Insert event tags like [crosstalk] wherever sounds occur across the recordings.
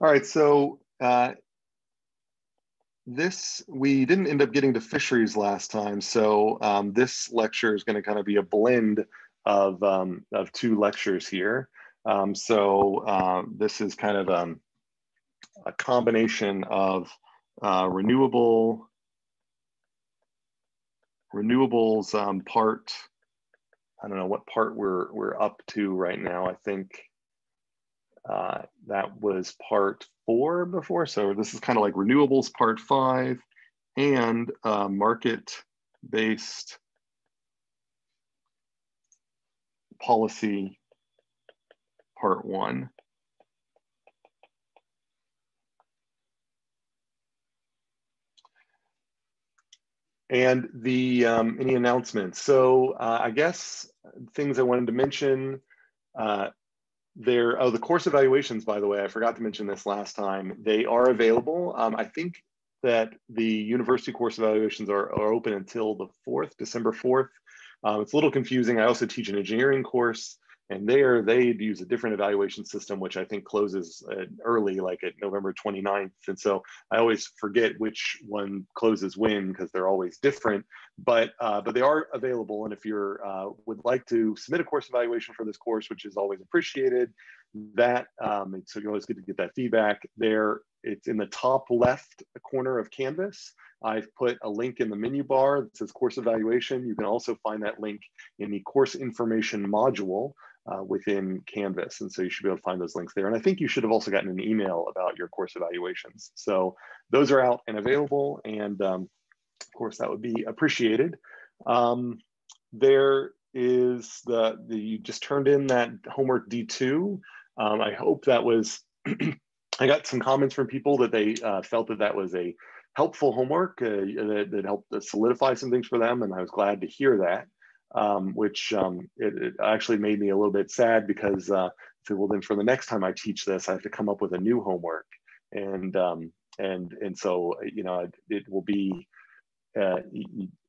All right, so uh, this, we didn't end up getting to fisheries last time. So um, this lecture is gonna kind of be a blend of, um, of two lectures here. Um, so uh, this is kind of um, a combination of uh, renewable, renewables um, part, I don't know what part we're, we're up to right now. I think uh, that was part four before. So this is kind of like renewables part five and uh, market-based policy part one. And the um, any announcements? So uh, I guess things I wanted to mention. Uh, there, oh, the course evaluations, by the way, I forgot to mention this last time. They are available. Um, I think that the university course evaluations are, are open until the 4th, December 4th. Um, it's a little confusing. I also teach an engineering course and there they'd use a different evaluation system, which I think closes uh, early, like at November 29th. And so I always forget which one closes when because they're always different, but uh, but they are available. And if you're uh, would like to submit a course evaluation for this course, which is always appreciated, that um, so you always get to get that feedback there. It's in the top left corner of Canvas. I've put a link in the menu bar that says course evaluation. You can also find that link in the course information module uh, within Canvas. And so you should be able to find those links there. And I think you should have also gotten an email about your course evaluations. So those are out and available. And um, of course, that would be appreciated. Um, there is the, the, you just turned in that homework D2. Um, I hope that was, [clears throat] I got some comments from people that they uh, felt that that was a helpful homework uh, that, that helped solidify some things for them. And I was glad to hear that um, which um, it, it, actually made me a little bit sad because uh, so, well, then for the next time I teach this, I have to come up with a new homework, and um, and and so you know it, it will be uh,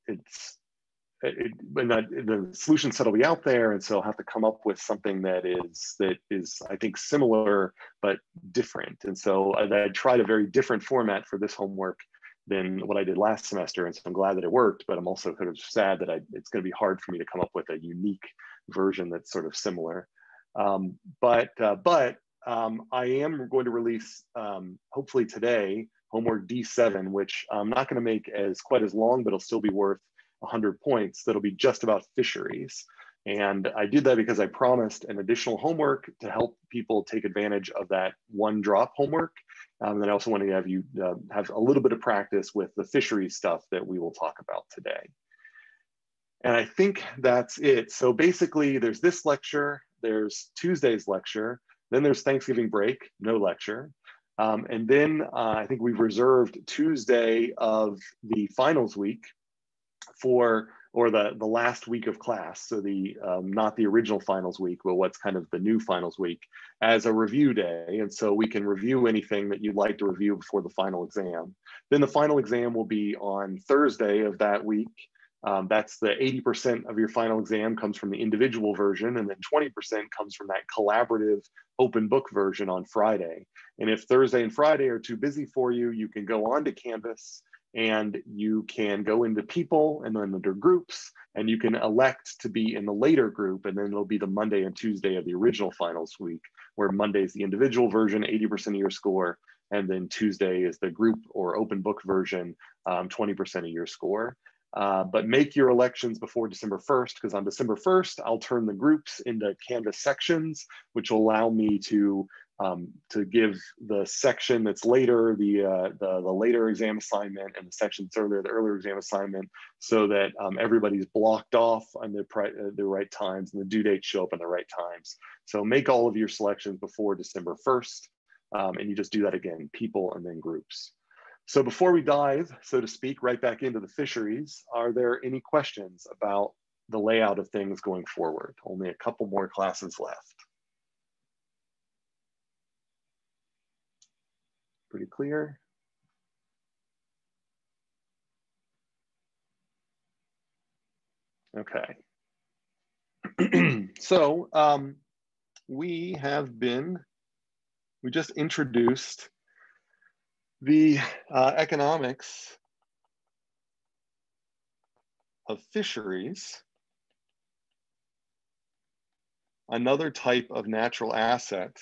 it's it, not, the solution set will be out there, and so I'll have to come up with something that is that is I think similar but different. And so I, I tried a very different format for this homework than what I did last semester. And so I'm glad that it worked, but I'm also sort of sad that I, it's going to be hard for me to come up with a unique version that's sort of similar. Um, but uh, but um, I am going to release, um, hopefully today, homework D7, which I'm not going to make as quite as long, but it'll still be worth 100 points. That'll be just about fisheries. And I did that because I promised an additional homework to help people take advantage of that one drop homework. Um, and I also want to have you uh, have a little bit of practice with the fishery stuff that we will talk about today. And I think that's it. So basically there's this lecture, there's Tuesday's lecture, then there's Thanksgiving break, no lecture. Um, and then uh, I think we've reserved Tuesday of the finals week for or the the last week of class so the um, not the original finals week but what's kind of the new finals week as a review day. And so we can review anything that you'd like to review before the final exam. Then the final exam will be on thursday of that week. Um, that's the 80% of your final exam comes from the individual version and then 20% comes from that collaborative open book version on friday. And if thursday and friday are too busy for you you can go on to canvas and you can go into people and then under groups and you can elect to be in the later group and then it'll be the monday and tuesday of the original finals week where monday is the individual version 80% of your score and then tuesday is the group or open book version 20% um, of your score. Uh, but make your elections before December 1st, because on December 1st, I'll turn the groups into Canvas sections, which will allow me to um, to give the section that's later the, uh, the, the later exam assignment and the section that's earlier the earlier exam assignment, so that um, everybody's blocked off on the uh, the right times and the due dates show up on the right times. So make all of your selections before December first, um, and you just do that again, people and then groups. So before we dive, so to speak, right back into the fisheries, are there any questions about the layout of things going forward? Only a couple more classes left. Pretty clear. Okay. [clears throat] so um, we have been we just introduced the uh, economics of fisheries, another type of natural asset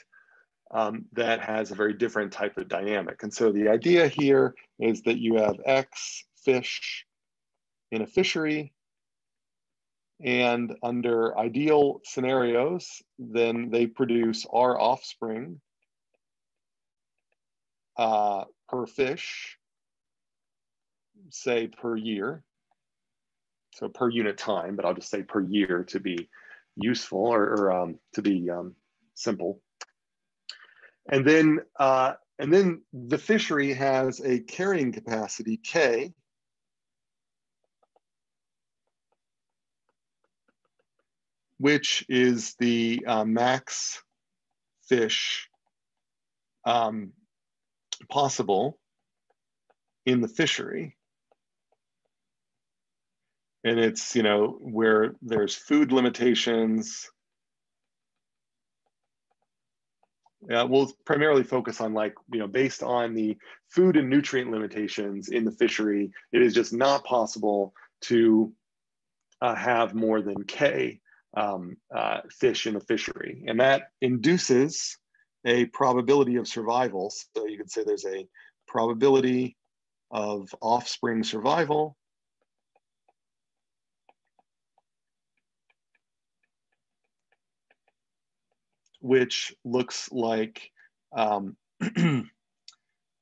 um, that has a very different type of dynamic. And so the idea here is that you have X fish in a fishery and under ideal scenarios, then they produce R offspring uh, per fish, say per year. So per unit time, but I'll just say per year to be useful or, or um, to be um, simple. And then, uh, and then the fishery has a carrying capacity, K, which is the uh, max fish um, possible in the fishery. And it's, you know, where there's food limitations. Yeah, we'll primarily focus on like, you know, based on the food and nutrient limitations in the fishery, it is just not possible to uh, have more than K um, uh, fish in a fishery. And that induces a probability of survival. So you could say there's a probability of offspring survival. Which looks like um, [clears throat]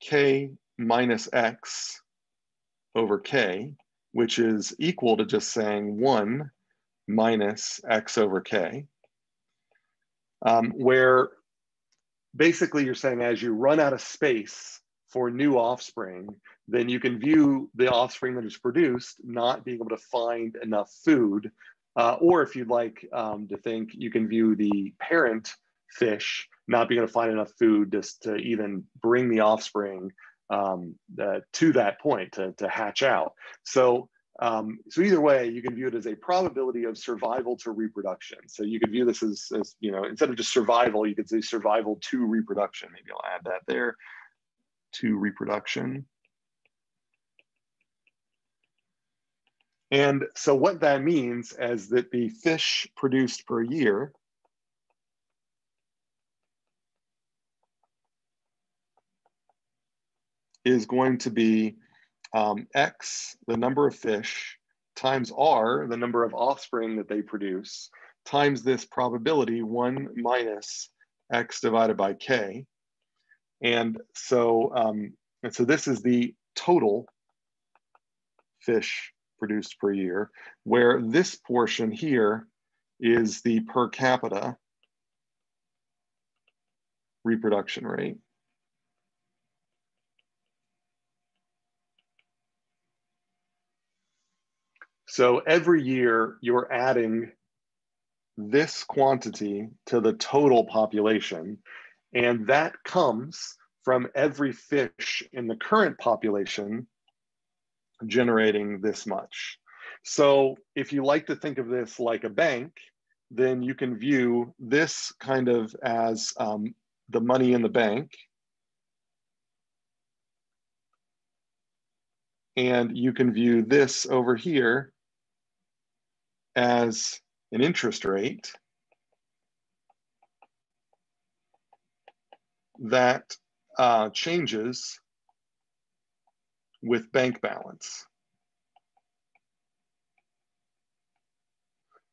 k minus x over k, which is equal to just saying 1 minus x over k, um, where basically you're saying as you run out of space for new offspring, then you can view the offspring that is produced not being able to find enough food. Uh, or if you'd like um, to think, you can view the parent fish not being able to find enough food just to even bring the offspring um, uh, to that point to, to hatch out. So um, so either way, you can view it as a probability of survival to reproduction. So you could view this as, as, you know, instead of just survival, you could say survival to reproduction. Maybe I'll add that there, to reproduction. And so what that means is that the fish produced per year is going to be um, X, the number of fish, times R, the number of offspring that they produce, times this probability, one minus X divided by K. And so, um, and so this is the total fish produced per year, where this portion here is the per capita reproduction rate. So every year you're adding this quantity to the total population, and that comes from every fish in the current population generating this much. So if you like to think of this like a bank, then you can view this kind of as um, the money in the bank. And you can view this over here as an interest rate that uh, changes with bank balance.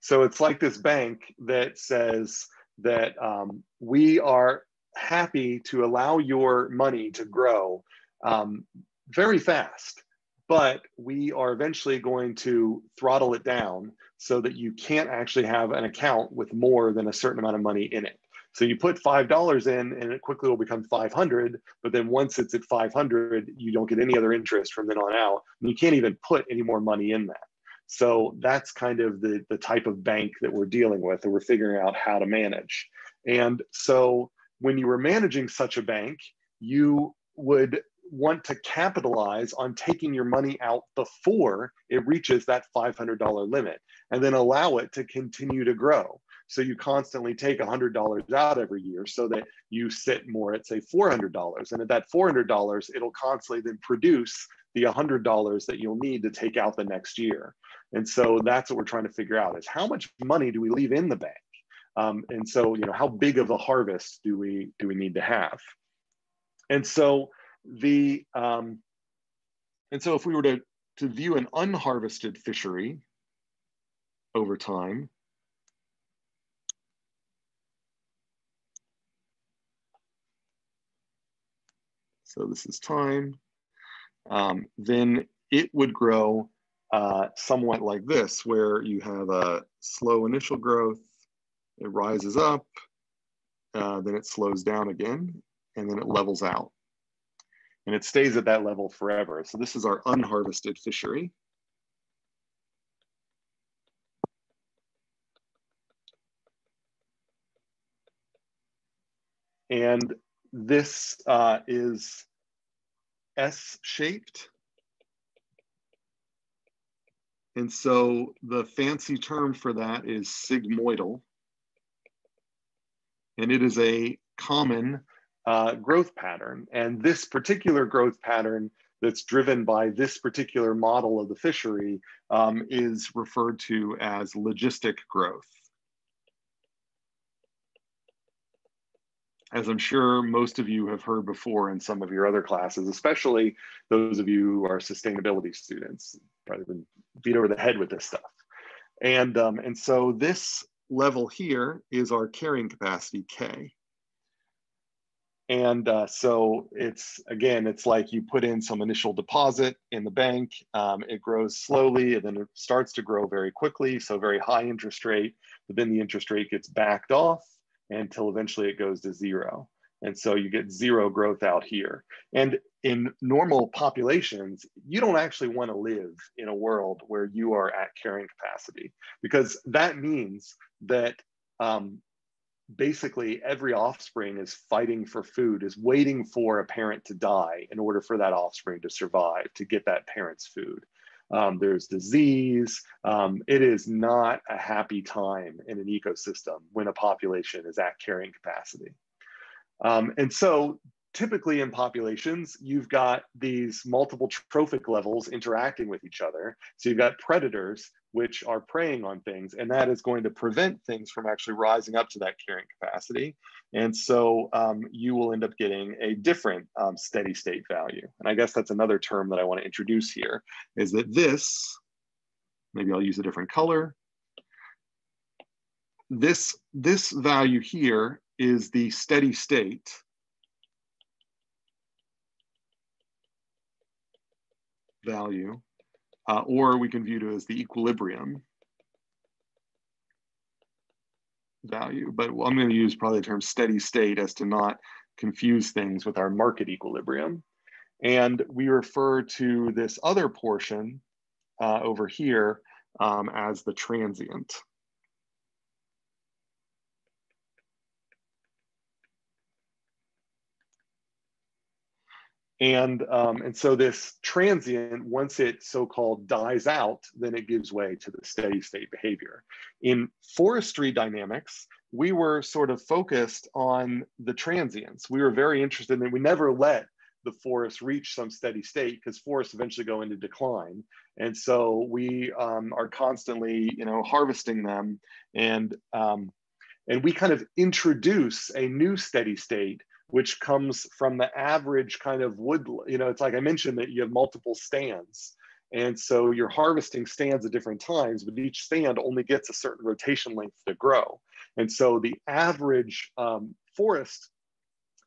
So it's like this bank that says that um, we are happy to allow your money to grow um, very fast, but we are eventually going to throttle it down so that you can't actually have an account with more than a certain amount of money in it. So you put $5 in and it quickly will become 500, but then once it's at 500, you don't get any other interest from then on out. And you can't even put any more money in that. So that's kind of the, the type of bank that we're dealing with that we're figuring out how to manage. And so when you were managing such a bank, you would want to capitalize on taking your money out before it reaches that $500 limit and then allow it to continue to grow. So you constantly take $100 out every year so that you sit more at say $400. And at that $400, it'll constantly then produce the $100 that you'll need to take out the next year. And so that's what we're trying to figure out is how much money do we leave in the bank? Um, and so, you know, how big of a harvest do we do we need to have? And so the um, and so if we were to to view an unharvested fishery over time, so this is time, um, then it would grow uh, somewhat like this, where you have a slow initial growth, it rises up, uh, then it slows down again, and then it levels out. And it stays at that level forever. So this is our unharvested fishery. And this uh, is S-shaped. And so the fancy term for that is sigmoidal. And it is a common uh, growth pattern. And this particular growth pattern that's driven by this particular model of the fishery um, is referred to as logistic growth. As I'm sure most of you have heard before in some of your other classes, especially those of you who are sustainability students, probably been beat over the head with this stuff. And, um, and so this level here is our carrying capacity, K. And uh, so it's, again, it's like you put in some initial deposit in the bank, um, it grows slowly and then it starts to grow very quickly. So very high interest rate, but then the interest rate gets backed off until eventually it goes to zero. And so you get zero growth out here. And in normal populations, you don't actually want to live in a world where you are at carrying capacity because that means that um, basically every offspring is fighting for food, is waiting for a parent to die in order for that offspring to survive, to get that parent's food. Um, there's disease. Um, it is not a happy time in an ecosystem when a population is at carrying capacity. Um, and so typically in populations, you've got these multiple trophic levels interacting with each other. So you've got predators which are preying on things, and that is going to prevent things from actually rising up to that carrying capacity. And so um, you will end up getting a different um, steady state value. And I guess that's another term that I want to introduce here, is that this, maybe I'll use a different color. This, this value here is the steady state value uh, or we can view it as the equilibrium value. But I'm going to use probably the term steady state as to not confuse things with our market equilibrium. And we refer to this other portion uh, over here um, as the transient. And, um, and so this transient, once it so-called dies out, then it gives way to the steady state behavior. In forestry dynamics, we were sort of focused on the transients. We were very interested in, that, we never let the forest reach some steady state because forests eventually go into decline. And so we um, are constantly, you know, harvesting them and, um, and we kind of introduce a new steady state which comes from the average kind of wood, you know, it's like I mentioned that you have multiple stands. And so you're harvesting stands at different times, but each stand only gets a certain rotation length to grow. And so the average um, forest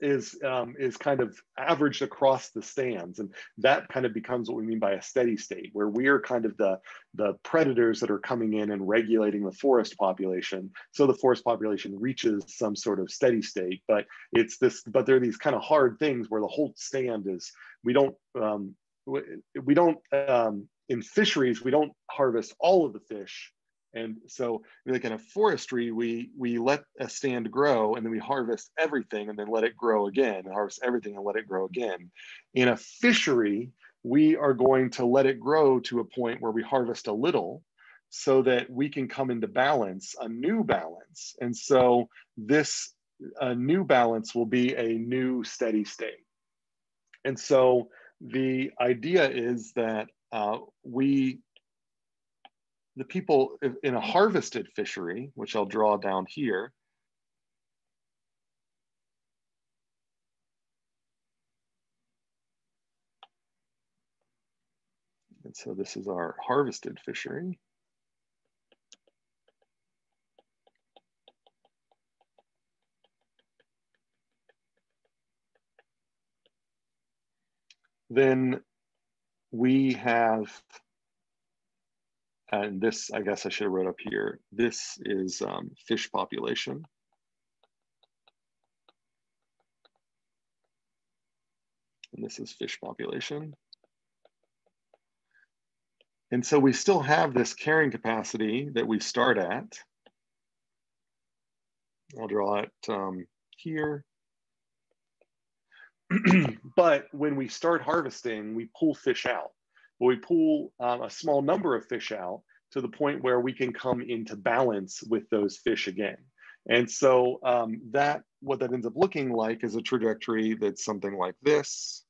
is um, is kind of averaged across the stands, and that kind of becomes what we mean by a steady state, where we are kind of the the predators that are coming in and regulating the forest population, so the forest population reaches some sort of steady state. But it's this, but there are these kind of hard things where the whole stand is we don't um, we don't um, in fisheries we don't harvest all of the fish and so, like in a forestry, we we let a stand grow, and then we harvest everything, and then let it grow again, and harvest everything and let it grow again. In a fishery, we are going to let it grow to a point where we harvest a little, so that we can come into balance, a new balance. And so this a new balance will be a new steady state. And so the idea is that uh, we, the people in a harvested fishery, which I'll draw down here, And so this is our harvested fishery. Then we have, and this, I guess I should have wrote up here, this is um, fish population. And this is fish population. And so we still have this carrying capacity that we start at. I'll draw it um, here. [clears throat] but when we start harvesting, we pull fish out. But we pull um, a small number of fish out to the point where we can come into balance with those fish again. And so um, that what that ends up looking like is a trajectory that's something like this,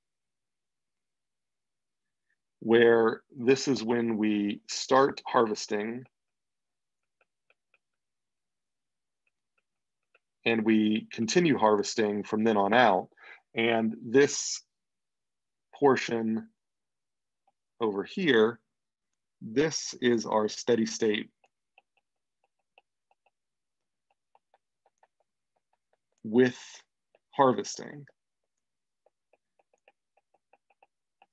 where this is when we start harvesting and we continue harvesting from then on out. And this portion over here, this is our steady state with harvesting.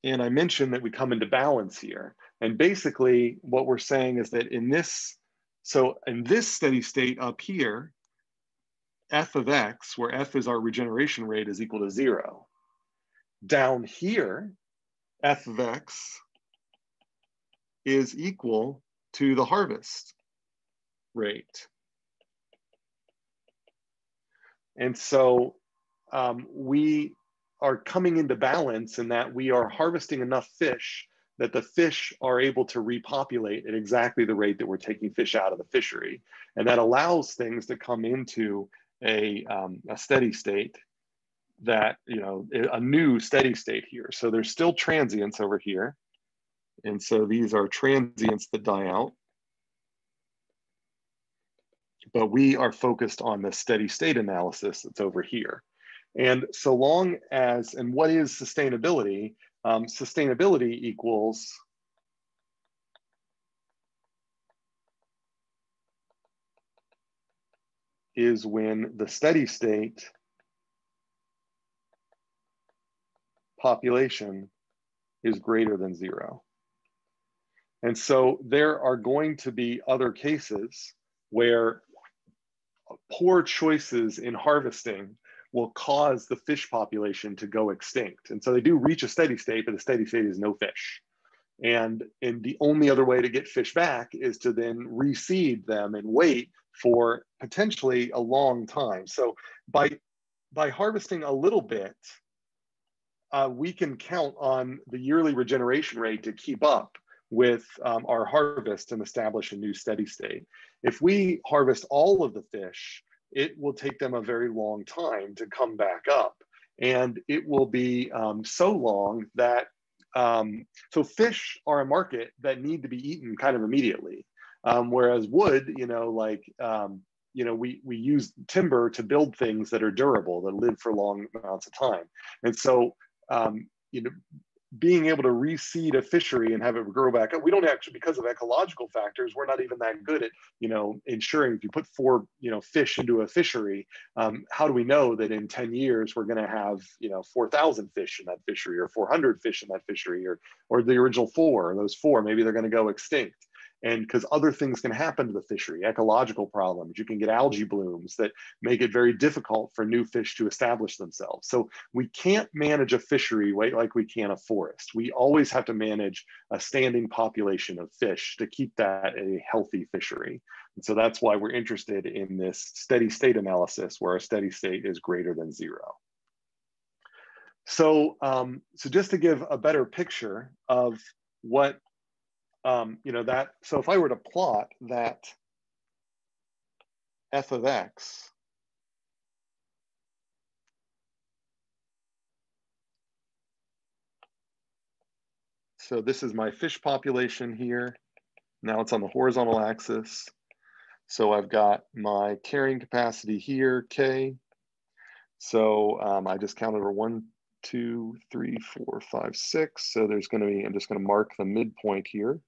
And I mentioned that we come into balance here. And basically what we're saying is that in this, so in this steady state up here, f of x, where f is our regeneration rate, is equal to zero. Down here, f of x is equal to the harvest rate. And so um, we are coming into balance in that we are harvesting enough fish that the fish are able to repopulate at exactly the rate that we're taking fish out of the fishery. And that allows things to come into a, um, a steady state that, you know, a new steady state here. So there's still transients over here. And so these are transients that die out. But we are focused on the steady state analysis that's over here. And so long as, and what is sustainability? Um, sustainability equals is when the steady state population is greater than zero. And so there are going to be other cases where poor choices in harvesting will cause the fish population to go extinct. And so they do reach a steady state, but the steady state is no fish. And, and the only other way to get fish back is to then reseed them and wait for potentially a long time. So by, by harvesting a little bit, uh, we can count on the yearly regeneration rate to keep up with um, our harvest and establish a new steady state. If we harvest all of the fish, it will take them a very long time to come back up. And it will be um, so long that, um, so fish are a market that need to be eaten kind of immediately. Um, whereas wood, you know, like, um, you know, we, we use timber to build things that are durable, that live for long amounts of time. And so, um, you know, being able to reseed a fishery and have it grow back up. We don't actually, because of ecological factors, we're not even that good at, you know, ensuring if you put four, you know, fish into a fishery, um, how do we know that in 10 years we're going to have, you know, 4,000 fish in that fishery or 400 fish in that fishery or, or the original four, those four, maybe they're going to go extinct and because other things can happen to the fishery, ecological problems, you can get algae blooms that make it very difficult for new fish to establish themselves. So we can't manage a fishery like we can a forest. We always have to manage a standing population of fish to keep that a healthy fishery. And so that's why we're interested in this steady state analysis where a steady state is greater than zero. So, um, so just to give a better picture of what um, you know, that, so if I were to plot that f of x So this is my fish population here. Now it's on the horizontal axis. So I've got my carrying capacity here, K. So um, I just counted over one, two, three, four, five, six. So there's gonna be, I'm just gonna mark the midpoint here.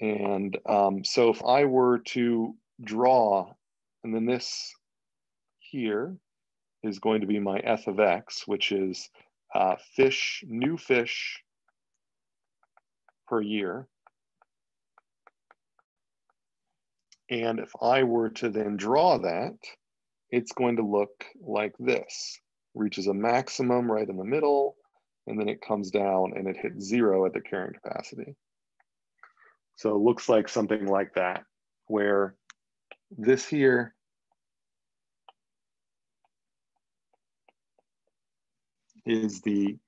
And um, so if I were to draw, and then this here is going to be my f of x, which is uh, fish, new fish per year. And if I were to then draw that, it's going to look like this. Reaches a maximum right in the middle, and then it comes down and it hits zero at the carrying capacity. So it looks like something like that, where this here is the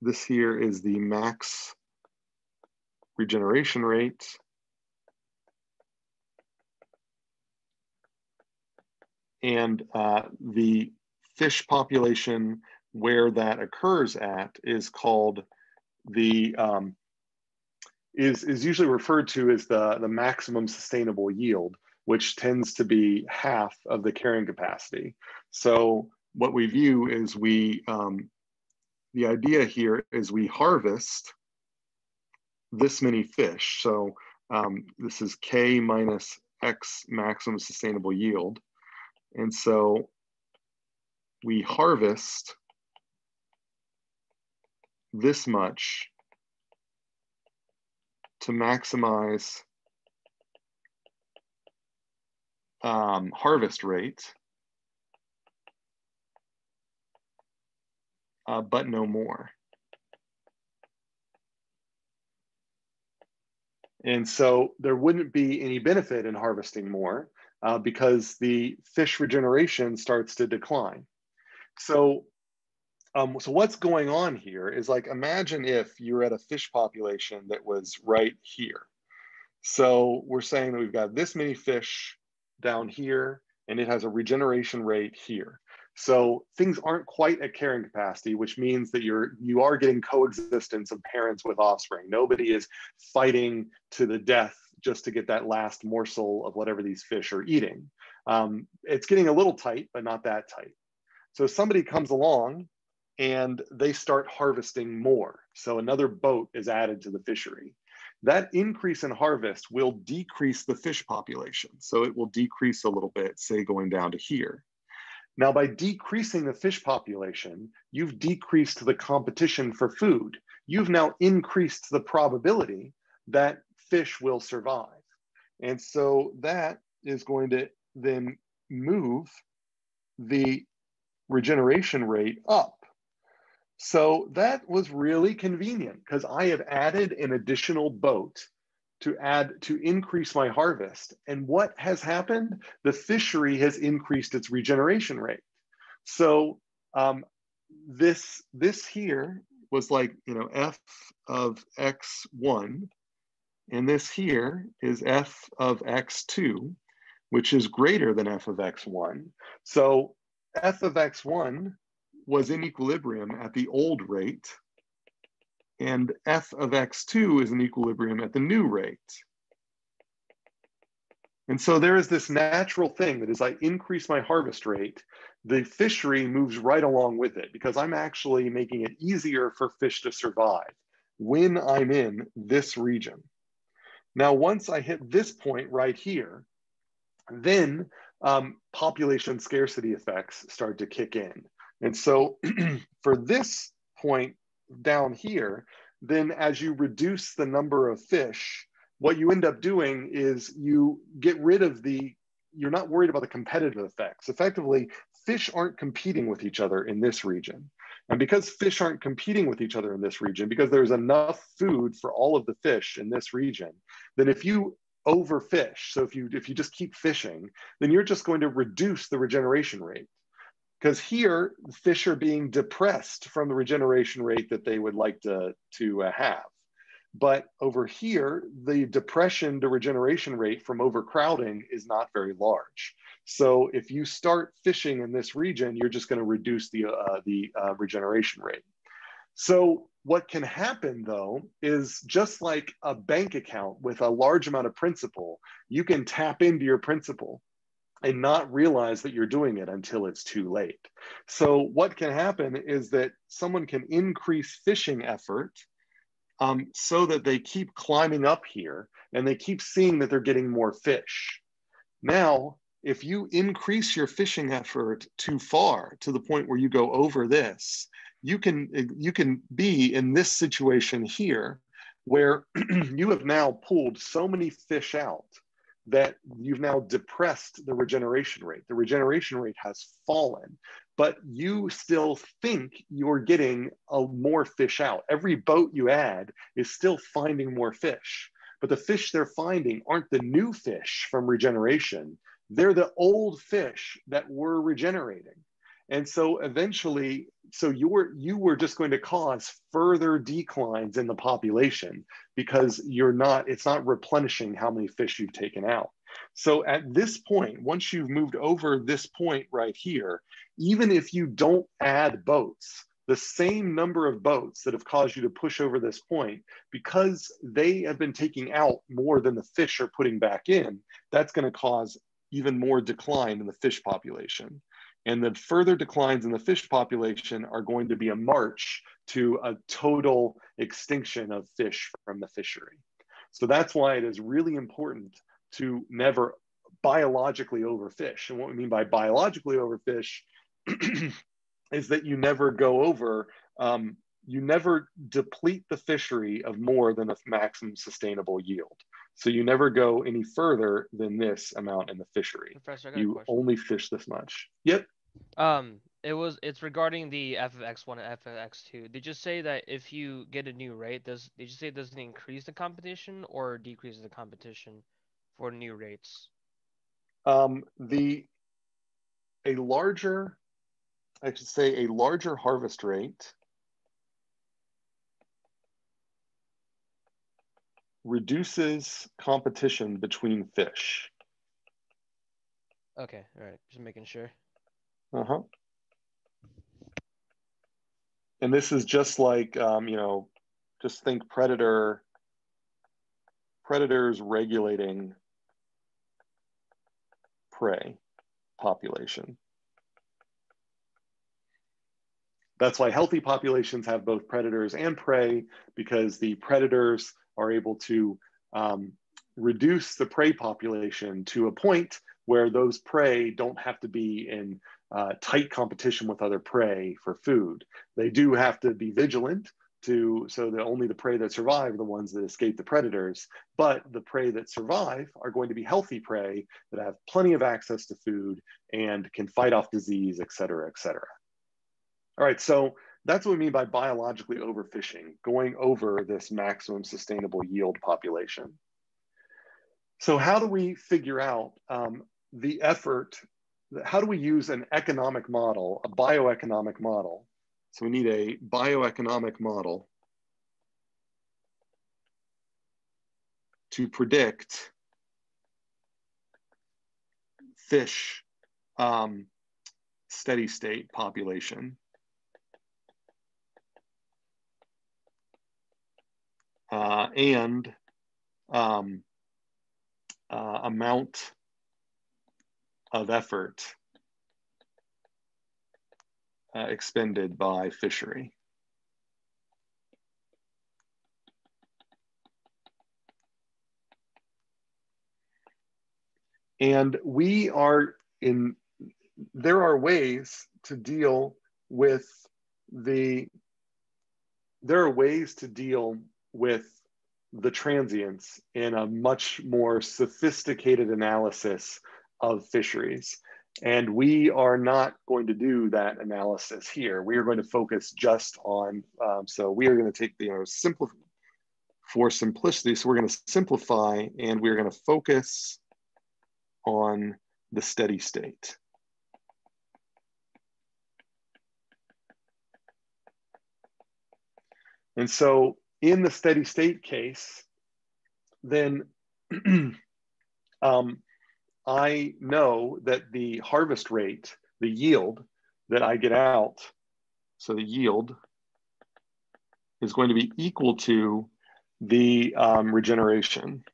This here is the max regeneration rate. And uh, the fish population where that occurs at is called the, um, is, is usually referred to as the, the maximum sustainable yield, which tends to be half of the carrying capacity. So what we view is we um, the idea here is we harvest this many fish. So um, this is K minus X maximum sustainable yield. And so we harvest this much to maximize um, harvest rate. uh, but no more. And so there wouldn't be any benefit in harvesting more uh, because the fish regeneration starts to decline. So, um, so what's going on here is like, imagine if you're at a fish population that was right here. So we're saying that we've got this many fish down here and it has a regeneration rate here. So things aren't quite at carrying capacity, which means that you're you are getting coexistence of parents with offspring. Nobody is fighting to the death just to get that last morsel of whatever these fish are eating. Um, it's getting a little tight, but not that tight. So somebody comes along and they start harvesting more. So another boat is added to the fishery. That increase in harvest will decrease the fish population. So it will decrease a little bit, say going down to here. Now, by decreasing the fish population, you've decreased the competition for food. You've now increased the probability that fish will survive. And so that is going to then move the regeneration rate up. So that was really convenient because I have added an additional boat to add to increase my harvest. And what has happened? The fishery has increased its regeneration rate. So um, this this here was like you know f of x1, and this here is f of x2, which is greater than f of x1. So f of x1 was in equilibrium at the old rate and f of x2 is in equilibrium at the new rate. And so there is this natural thing that as I increase my harvest rate, the fishery moves right along with it because I'm actually making it easier for fish to survive when I'm in this region. Now, once I hit this point right here, then um, population scarcity effects start to kick in. And so [clears throat] for this point down here, then as you reduce the number of fish, what you end up doing is you get rid of the, you're not worried about the competitive effects. Effectively, fish aren't competing with each other in this region. And because fish aren't competing with each other in this region, because there's enough food for all of the fish in this region, then if you overfish, so if you if you just keep fishing, then you're just going to reduce the regeneration rate. Because here fish are being depressed from the regeneration rate that they would like to, to uh, have. But over here, the depression to regeneration rate from overcrowding is not very large. So if you start fishing in this region, you're just going to reduce the, uh, the uh, regeneration rate. So what can happen though is just like a bank account with a large amount of principal, you can tap into your principal and not realize that you're doing it until it's too late. So what can happen is that someone can increase fishing effort um, so that they keep climbing up here and they keep seeing that they're getting more fish. Now, if you increase your fishing effort too far to the point where you go over this, you can you can be in this situation here where [clears throat] you have now pulled so many fish out that you've now depressed the regeneration rate. The regeneration rate has fallen, but you still think you're getting a, more fish out. Every boat you add is still finding more fish, but the fish they're finding aren't the new fish from regeneration. They're the old fish that were regenerating. And so eventually, so you were you were just going to cause further declines in the population because you're not, it's not replenishing how many fish you've taken out. So at this point, once you've moved over this point right here, even if you don't add boats, the same number of boats that have caused you to push over this point, because they have been taking out more than the fish are putting back in, that's going to cause even more decline in the fish population. And the further declines in the fish population are going to be a march to a total extinction of fish from the fishery. So that's why it is really important to never biologically overfish. And what we mean by biologically overfish [clears throat] is that you never go over, um, you never deplete the fishery of more than a maximum sustainable yield. So you never go any further than this amount in the fishery. You only fish this much. Yep. Um, it was it's regarding the FFX1 and FFX2. Did you say that if you get a new rate, does did you say it doesn't increase the competition or decrease the competition for new rates? Um, the a larger, I should say, a larger harvest rate reduces competition between fish. Okay, all right, just making sure. Uh-huh. And this is just like, um, you know, just think predator, predators regulating prey population. That's why healthy populations have both predators and prey because the predators are able to um, reduce the prey population to a point where those prey don't have to be in uh, tight competition with other prey for food. They do have to be vigilant to so that only the prey that survive are the ones that escape the predators but the prey that survive are going to be healthy prey that have plenty of access to food and can fight off disease et cetera et cetera all right so that's what we mean by biologically overfishing going over this maximum sustainable yield population so how do we figure out um, the effort how do we use an economic model, a bioeconomic model? So we need a bioeconomic model to predict fish um, steady state population. Uh, and um, uh, amount of effort uh, expended by fishery. And we are in, there are ways to deal with the, there are ways to deal with the transients in a much more sophisticated analysis of fisheries. And we are not going to do that analysis here. We are going to focus just on, um, so we are going to take the, you know, simple, for simplicity, so we're going to simplify and we're going to focus on the steady state. And so in the steady state case, then [clears throat] um, I know that the harvest rate, the yield that I get out, so the yield is going to be equal to the um, regeneration.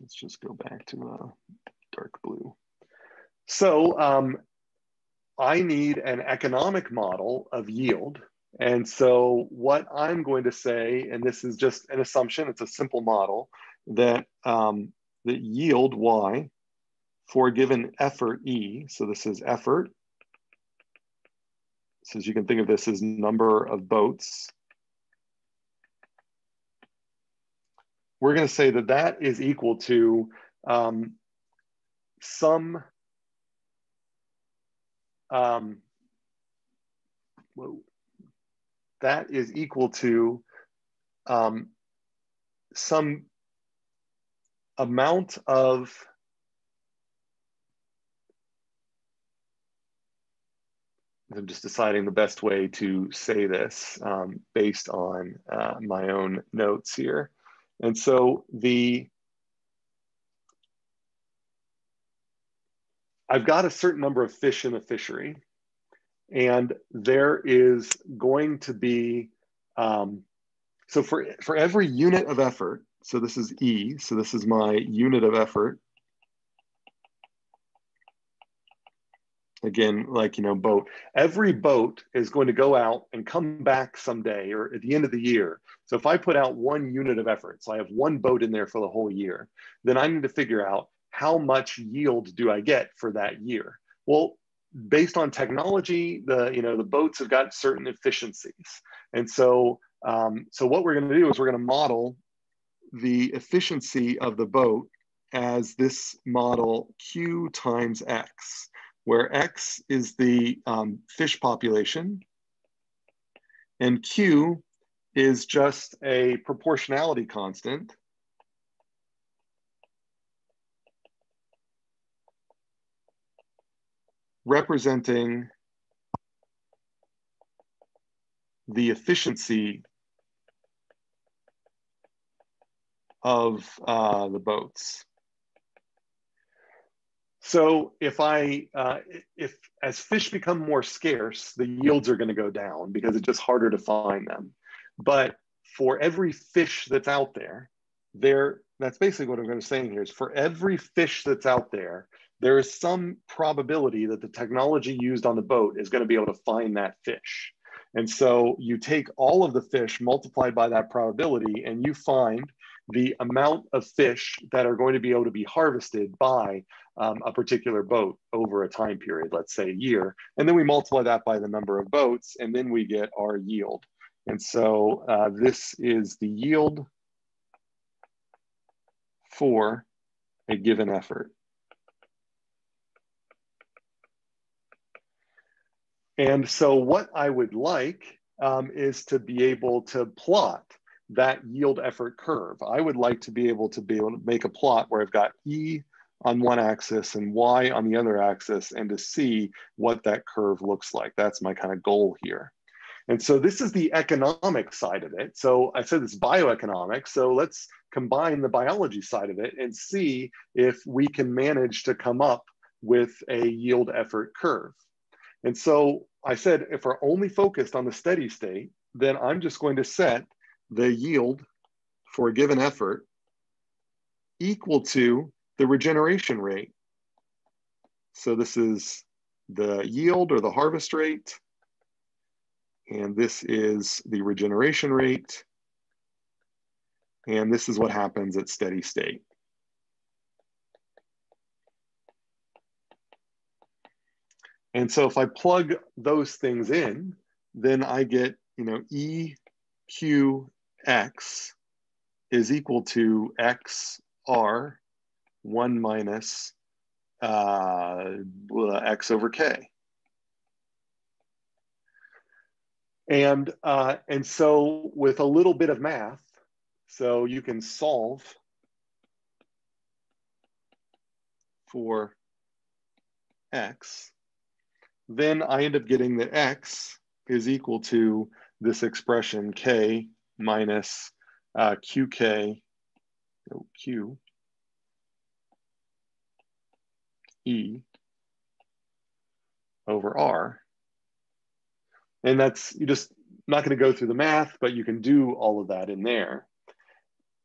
Let's just go back to uh, dark blue. So um, I need an economic model of yield. And so what I'm going to say, and this is just an assumption, it's a simple model, that um, the yield Y for a given effort E, so this is effort, so as you can think of this as number of boats, we're going to say that that is equal to um, some um, whoa, that is equal to um, some amount of I'm just deciding the best way to say this um, based on uh, my own notes here. And so the I've got a certain number of fish in the fishery, and there is going to be um, so for for every unit of effort. So this is E. So this is my unit of effort. again like you know boat every boat is going to go out and come back someday or at the end of the year so if i put out one unit of effort so i have one boat in there for the whole year then i need to figure out how much yield do i get for that year well based on technology the you know the boats have got certain efficiencies and so um, so what we're going to do is we're going to model the efficiency of the boat as this model q times x where X is the um, fish population and Q is just a proportionality constant. Representing the efficiency of uh, the boats. So if I, uh, if as fish become more scarce, the yields are going to go down because it's just harder to find them. But for every fish that's out there, there, that's basically what I'm going to say here is for every fish that's out there, there is some probability that the technology used on the boat is going to be able to find that fish. And so you take all of the fish multiplied by that probability and you find the amount of fish that are going to be able to be harvested by um, a particular boat over a time period, let's say a year. And then we multiply that by the number of boats, and then we get our yield. And so uh, this is the yield for a given effort. And so what I would like um, is to be able to plot that yield effort curve. I would like to be able to be able to make a plot where I've got E on one axis and Y on the other axis and to see what that curve looks like. That's my kind of goal here. And so this is the economic side of it. So I said it's bioeconomics. So let's combine the biology side of it and see if we can manage to come up with a yield effort curve. And so I said, if we're only focused on the steady state, then I'm just going to set the yield for a given effort equal to the regeneration rate. So this is the yield or the harvest rate. And this is the regeneration rate. And this is what happens at steady state. And so if I plug those things in, then I get, you know, EQX is equal to XR 1 minus uh, x over k. And, uh, and so with a little bit of math, so you can solve for x, then I end up getting that x is equal to this expression k minus uh, qk, oh, q, e over r. And that's, you just not gonna go through the math, but you can do all of that in there.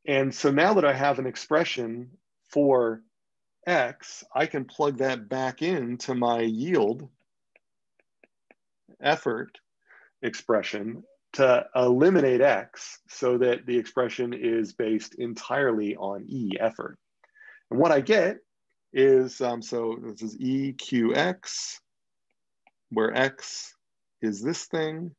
And so now that I have an expression for X, I can plug that back into my yield effort expression to eliminate X so that the expression is based entirely on E effort. And what I get is, um, so this is EQX, where X is this thing.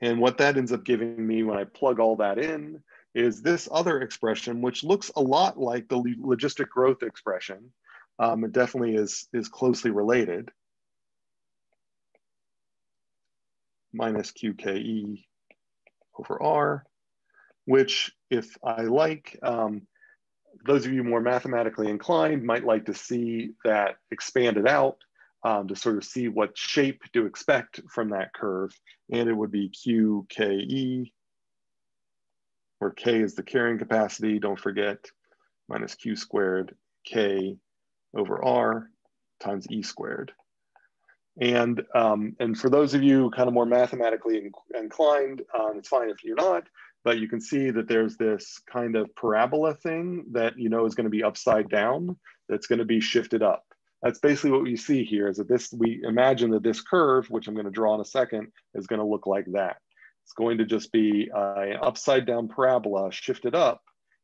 And what that ends up giving me when I plug all that in is this other expression, which looks a lot like the logistic growth expression. Um, it definitely is, is closely related. Minus QKE over R, which if I like, um, those of you more mathematically inclined might like to see that expanded out um, to sort of see what shape to expect from that curve. And it would be QKE where K is the carrying capacity, don't forget, minus Q squared K over R times E squared. And, um, and for those of you kind of more mathematically inclined, um, it's fine if you're not, but you can see that there's this kind of parabola thing that you know is going to be upside down that's going to be shifted up. That's basically what we see here is that this, we imagine that this curve, which I'm going to draw in a second, is going to look like that. It's going to just be an upside down parabola shifted up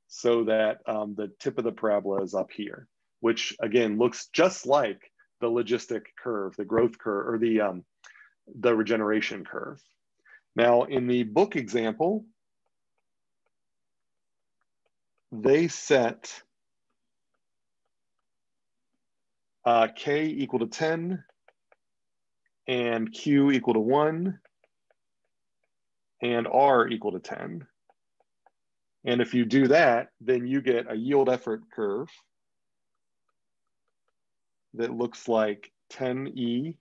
so that um, the tip of the parabola is up here, which again looks just like the logistic curve, the growth curve, or the, um, the regeneration curve. Now in the book example, they set uh, k equal to 10 and q equal to 1 and R equal to 10. And if you do that, then you get a yield effort curve that looks like 10E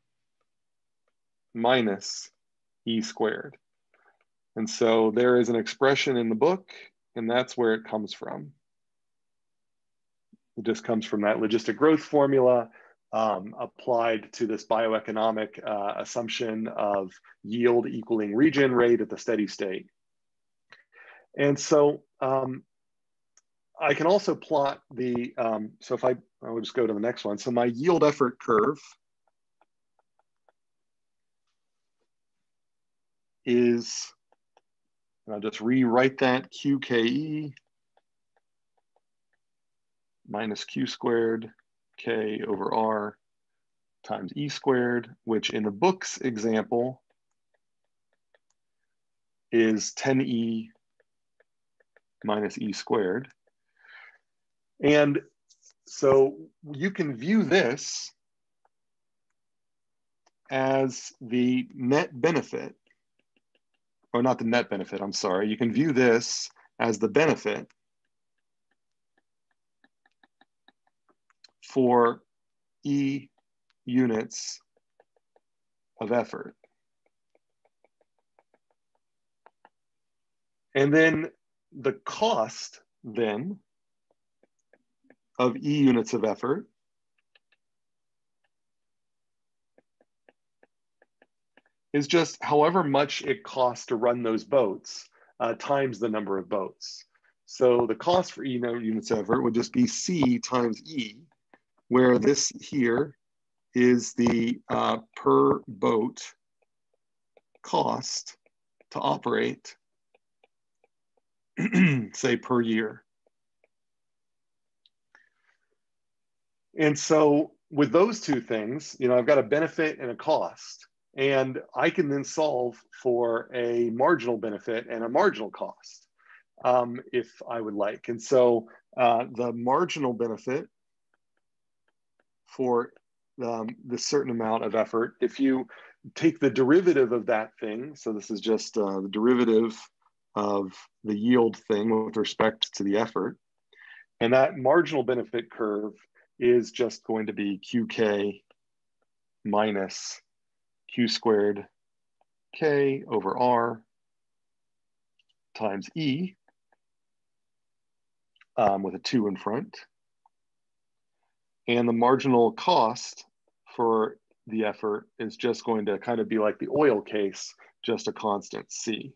minus E squared. And so there is an expression in the book, and that's where it comes from. It just comes from that logistic growth formula um, applied to this bioeconomic uh, assumption of yield equaling regen rate at the steady state. And so um, I can also plot the, um, so if I, I will just go to the next one. So my yield effort curve is, and I'll just rewrite that QKE minus Q squared k over r times e squared, which in the book's example is 10e minus e squared. And so you can view this as the net benefit, or not the net benefit, I'm sorry. You can view this as the benefit for E units of effort. And then the cost then of E units of effort is just however much it costs to run those boats uh, times the number of boats. So the cost for E units of effort would just be C times E, where this here is the uh, per boat cost to operate, [clears throat] say per year. And so with those two things, you know, I've got a benefit and a cost, and I can then solve for a marginal benefit and a marginal cost um, if I would like. And so uh, the marginal benefit for um, this certain amount of effort. If you take the derivative of that thing, so this is just uh, the derivative of the yield thing with respect to the effort, and that marginal benefit curve is just going to be QK minus q squared k over r times E um, with a two in front. And the marginal cost for the effort is just going to kind of be like the oil case, just a constant C.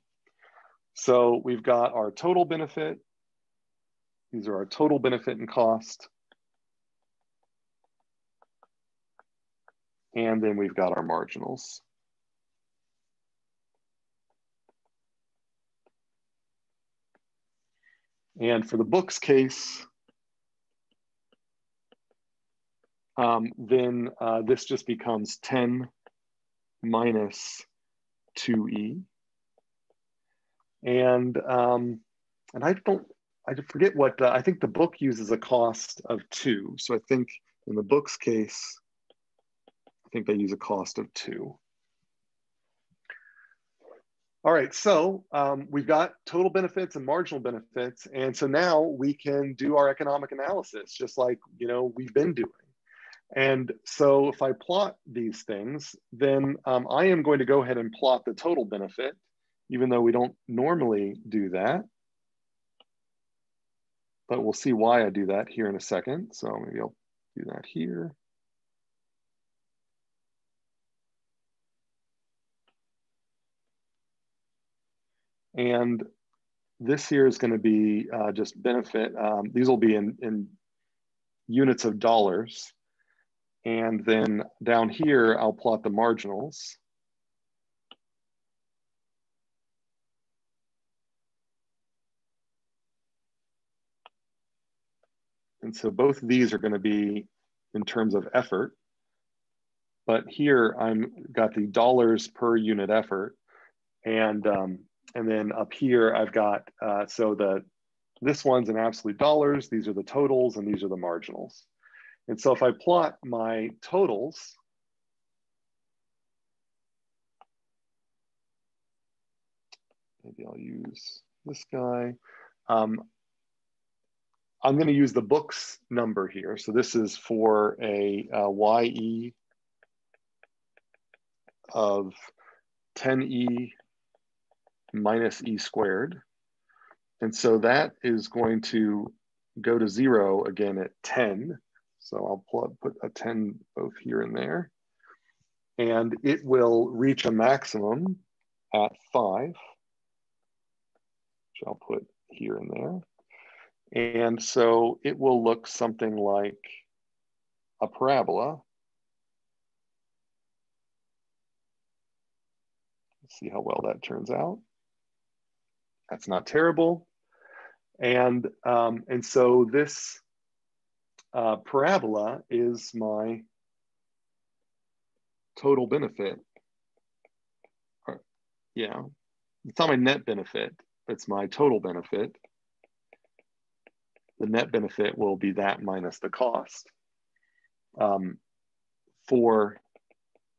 So we've got our total benefit. These are our total benefit and cost. And then we've got our marginals. And for the books case, um, then uh, this just becomes 10 minus 2e. And, um, and I don't, I forget what, uh, I think the book uses a cost of two. So I think in the book's case, think they use a cost of two. All right, so um, we've got total benefits and marginal benefits. And so now we can do our economic analysis, just like you know we've been doing. And so if I plot these things, then um, I am going to go ahead and plot the total benefit, even though we don't normally do that. But we'll see why I do that here in a second. So maybe I'll do that here. And this here is going to be uh, just benefit. Um, these will be in, in units of dollars. And then down here, I'll plot the marginals. And so both of these are going to be in terms of effort. But here I'm got the dollars per unit effort. And um, and then up here, I've got, uh, so the, this one's in absolute dollars, these are the totals, and these are the marginals. And so if I plot my totals, maybe I'll use this guy. Um, I'm going to use the books number here. So this is for a uh, YE of 10E minus e squared. And so that is going to go to zero again at 10. So I'll plug, put a 10 both here and there. And it will reach a maximum at five, which I'll put here and there. And so it will look something like a parabola. Let's see how well that turns out. That's not terrible. And, um, and so this uh, parabola is my total benefit. Yeah, it's not my net benefit, it's my total benefit. The net benefit will be that minus the cost um, for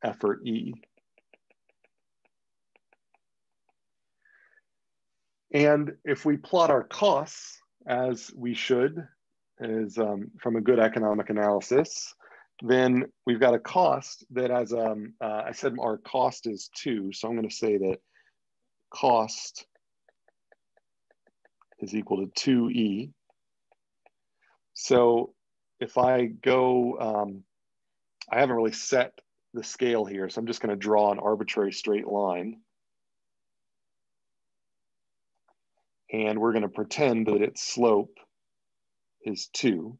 effort E. And if we plot our costs as we should, as um, from a good economic analysis, then we've got a cost that as um, uh, I said, our cost is two. So I'm going to say that cost is equal to 2e. So if I go, um, I haven't really set the scale here, so I'm just going to draw an arbitrary straight line. And we're going to pretend that its slope is 2.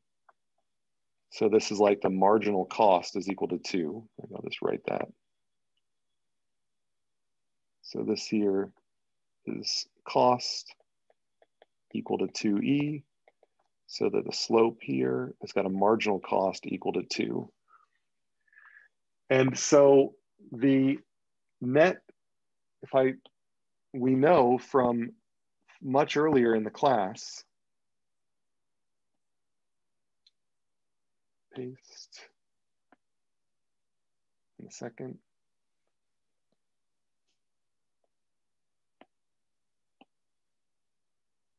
So this is like the marginal cost is equal to 2. I'll just write that. So this here is cost equal to 2e, so that the slope here has got a marginal cost equal to 2. And so the net, if I, we know from much earlier in the class. Paste in a second.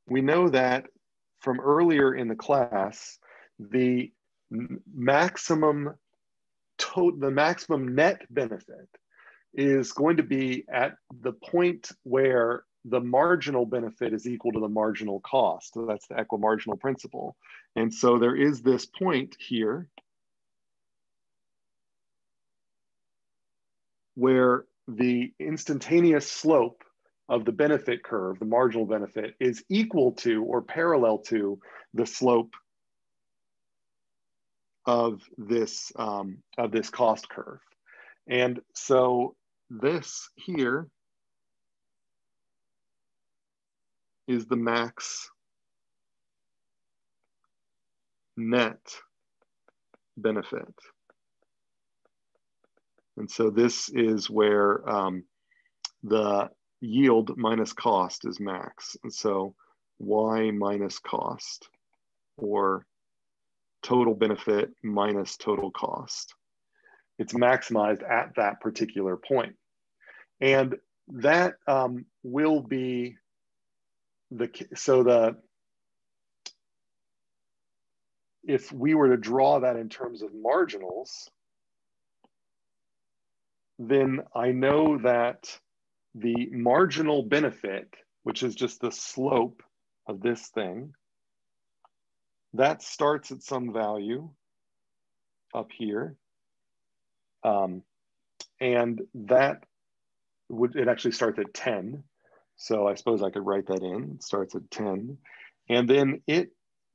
We know that from earlier in the class, the maximum the maximum net benefit is going to be at the point where the marginal benefit is equal to the marginal cost. So that's the equimarginal principle. And so there is this point here where the instantaneous slope of the benefit curve, the marginal benefit, is equal to or parallel to the slope of this um, of this cost curve. And so this here is the max net benefit. And so this is where um, the yield minus cost is max. And so y minus cost or total benefit minus total cost. It's maximized at that particular point. And that um, will be the, so the, if we were to draw that in terms of marginals, then I know that the marginal benefit, which is just the slope of this thing, that starts at some value up here. Um, and that would, it actually starts at 10. So I suppose I could write that in, it starts at 10. And then it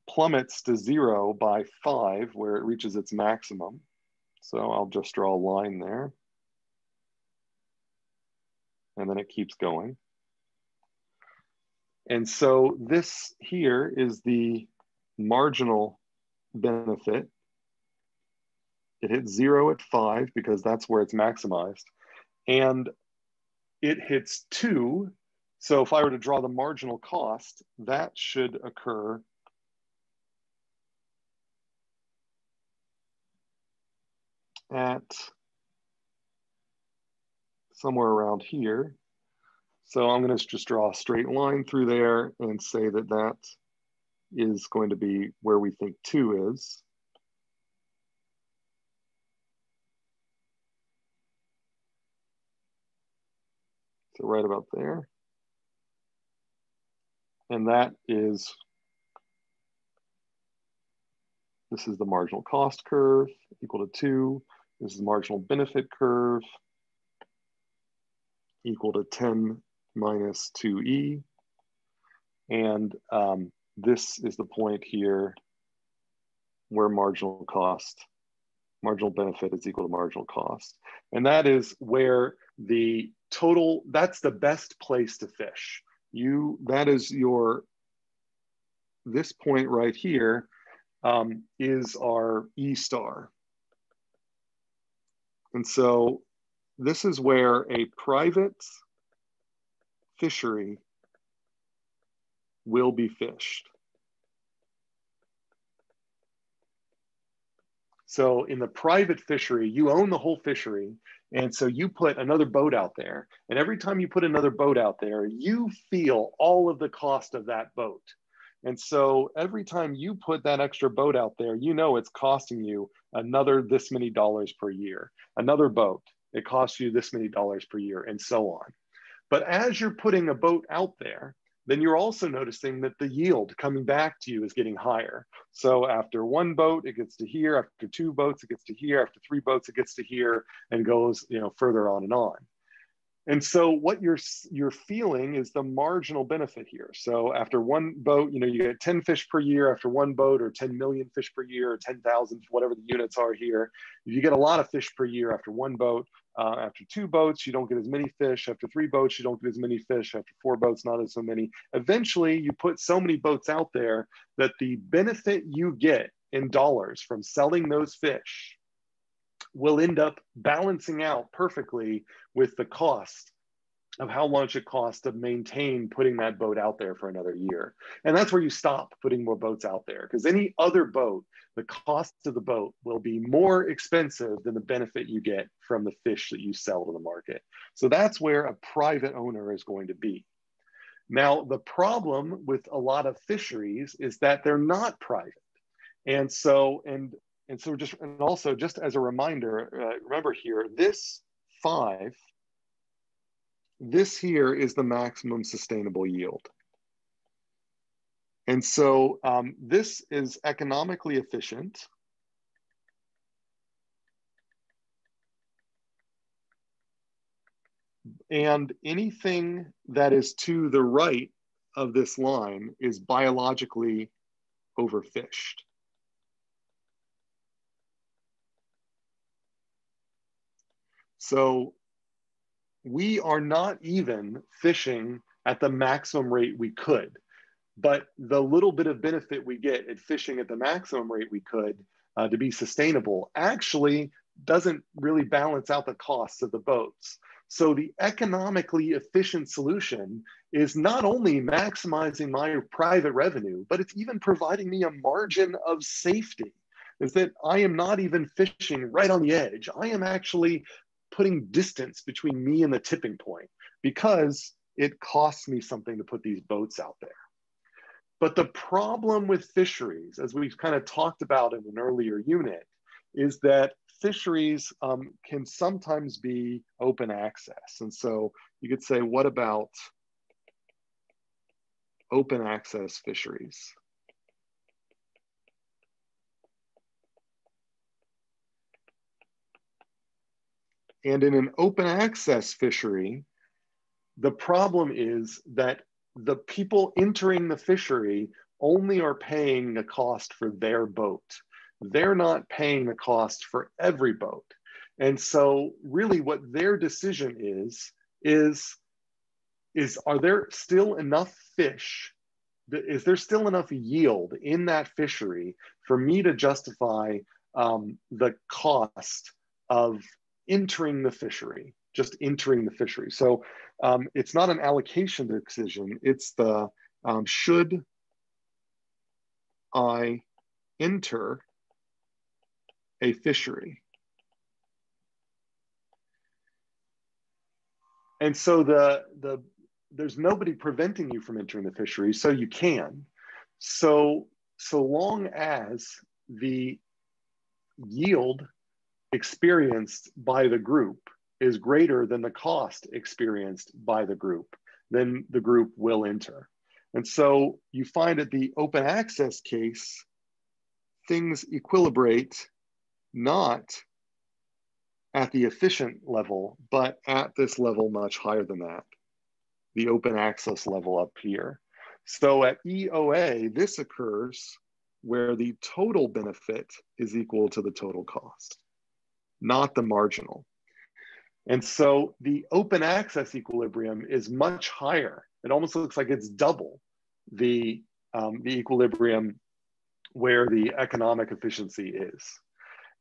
plummets to zero by five where it reaches its maximum. So I'll just draw a line there and then it keeps going. And so this here is the marginal benefit. It hits zero at five because that's where it's maximized. And it hits two. So if I were to draw the marginal cost, that should occur at somewhere around here. So I'm going to just draw a straight line through there and say that that is going to be where we think two is. So right about there. And that is, this is the marginal cost curve equal to two. This is the marginal benefit curve equal to 10 minus 2e. And um, this is the point here where marginal cost, marginal benefit is equal to marginal cost. And that is where the total, that's the best place to fish. You, that is your, this point right here um, is our E star. And so this is where a private fishery will be fished. So in the private fishery, you own the whole fishery. And so you put another boat out there. And every time you put another boat out there, you feel all of the cost of that boat. And so every time you put that extra boat out there, you know it's costing you another this many dollars per year, another boat, it costs you this many dollars per year, and so on. But as you're putting a boat out there, then you're also noticing that the yield coming back to you is getting higher. So after one boat, it gets to here. After two boats, it gets to here. After three boats, it gets to here and goes you know, further on and on. And so what you're you're feeling is the marginal benefit here. So after one boat, you know, you get 10 fish per year after one boat or 10 million fish per year or 10,000, whatever the units are here. If you get a lot of fish per year after one boat, uh, after two boats, you don't get as many fish. After three boats, you don't get as many fish. After four boats, not as so many. Eventually, you put so many boats out there that the benefit you get in dollars from selling those fish will end up balancing out perfectly with the cost of how much it costs to maintain putting that boat out there for another year. And that's where you stop putting more boats out there because any other boat, the cost of the boat will be more expensive than the benefit you get from the fish that you sell to the market. So that's where a private owner is going to be. Now, the problem with a lot of fisheries is that they're not private. And so, and and so just, and also just as a reminder, uh, remember here, this five, this here is the maximum sustainable yield. And so um, this is economically efficient. And anything that is to the right of this line is biologically overfished. So we are not even fishing at the maximum rate we could. But the little bit of benefit we get at fishing at the maximum rate we could uh, to be sustainable actually doesn't really balance out the costs of the boats. So the economically efficient solution is not only maximizing my private revenue, but it's even providing me a margin of safety. Is that I am not even fishing right on the edge. I am actually putting distance between me and the tipping point because it costs me something to put these boats out there. But the problem with fisheries, as we've kind of talked about in an earlier unit, is that fisheries um, can sometimes be open access. And so you could say, what about open access fisheries? And in an open access fishery, the problem is that the people entering the fishery only are paying the cost for their boat. They're not paying the cost for every boat. And so really what their decision is, is, is are there still enough fish? Is there still enough yield in that fishery for me to justify um, the cost of entering the fishery, just entering the fishery. So um, it's not an allocation decision, it's the um, should I enter a fishery? And so the, the, there's nobody preventing you from entering the fishery, so you can. So, so long as the yield experienced by the group is greater than the cost experienced by the group, then the group will enter. And so you find at the open access case, things equilibrate not at the efficient level, but at this level much higher than that, the open access level up here. So at EOA, this occurs where the total benefit is equal to the total cost not the marginal. And so the open access equilibrium is much higher. It almost looks like it's double the, um, the equilibrium where the economic efficiency is.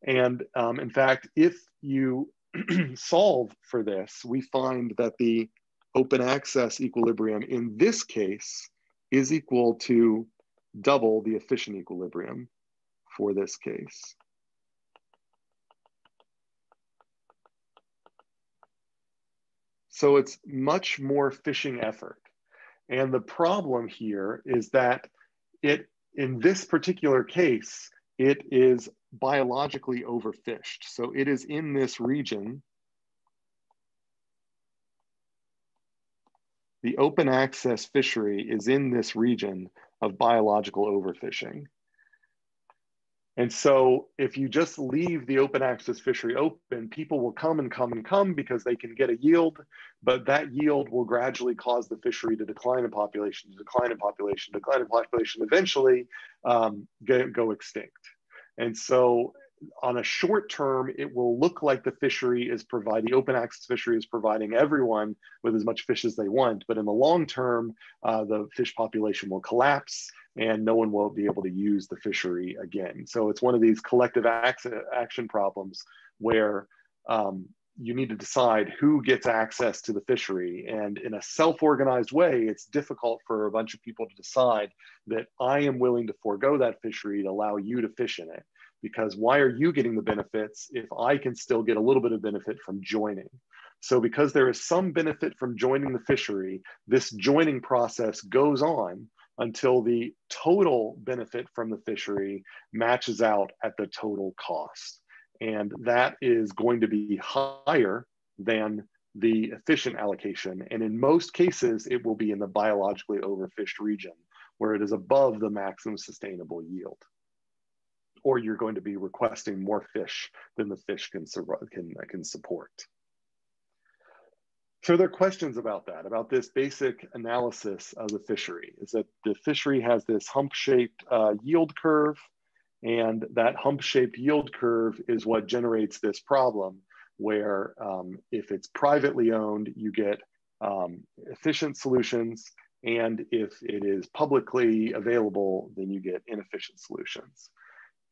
And um, in fact, if you [clears throat] solve for this, we find that the open access equilibrium in this case is equal to double the efficient equilibrium for this case. So it's much more fishing effort. And the problem here is that it, in this particular case, it is biologically overfished. So it is in this region. The open access fishery is in this region of biological overfishing. And so if you just leave the open access fishery open, people will come and come and come because they can get a yield, but that yield will gradually cause the fishery to decline in population, to decline in population, decline in population, eventually um, go, go extinct. And so on a short term, it will look like the fishery is providing, open access fishery is providing everyone with as much fish as they want. But in the long term, uh, the fish population will collapse and no one will be able to use the fishery again. So it's one of these collective action problems where um, you need to decide who gets access to the fishery. And in a self-organized way, it's difficult for a bunch of people to decide that I am willing to forego that fishery to allow you to fish in it. Because why are you getting the benefits if I can still get a little bit of benefit from joining? So because there is some benefit from joining the fishery, this joining process goes on until the total benefit from the fishery matches out at the total cost. And that is going to be higher than the efficient allocation. And in most cases, it will be in the biologically overfished region where it is above the maximum sustainable yield. Or you're going to be requesting more fish than the fish can, can, can support. So there are questions about that, about this basic analysis of the fishery, is that the fishery has this hump-shaped uh, yield curve, and that hump-shaped yield curve is what generates this problem where um, if it's privately owned, you get um, efficient solutions, and if it is publicly available, then you get inefficient solutions.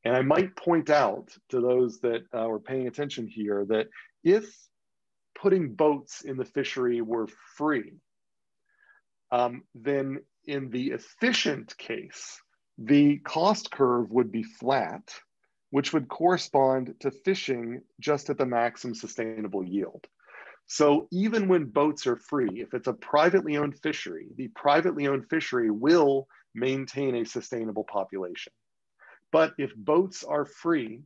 And I might point out to those that uh, were paying attention here that if putting boats in the fishery were free, um, then in the efficient case, the cost curve would be flat, which would correspond to fishing just at the maximum sustainable yield. So even when boats are free, if it's a privately owned fishery, the privately owned fishery will maintain a sustainable population. But if boats are free,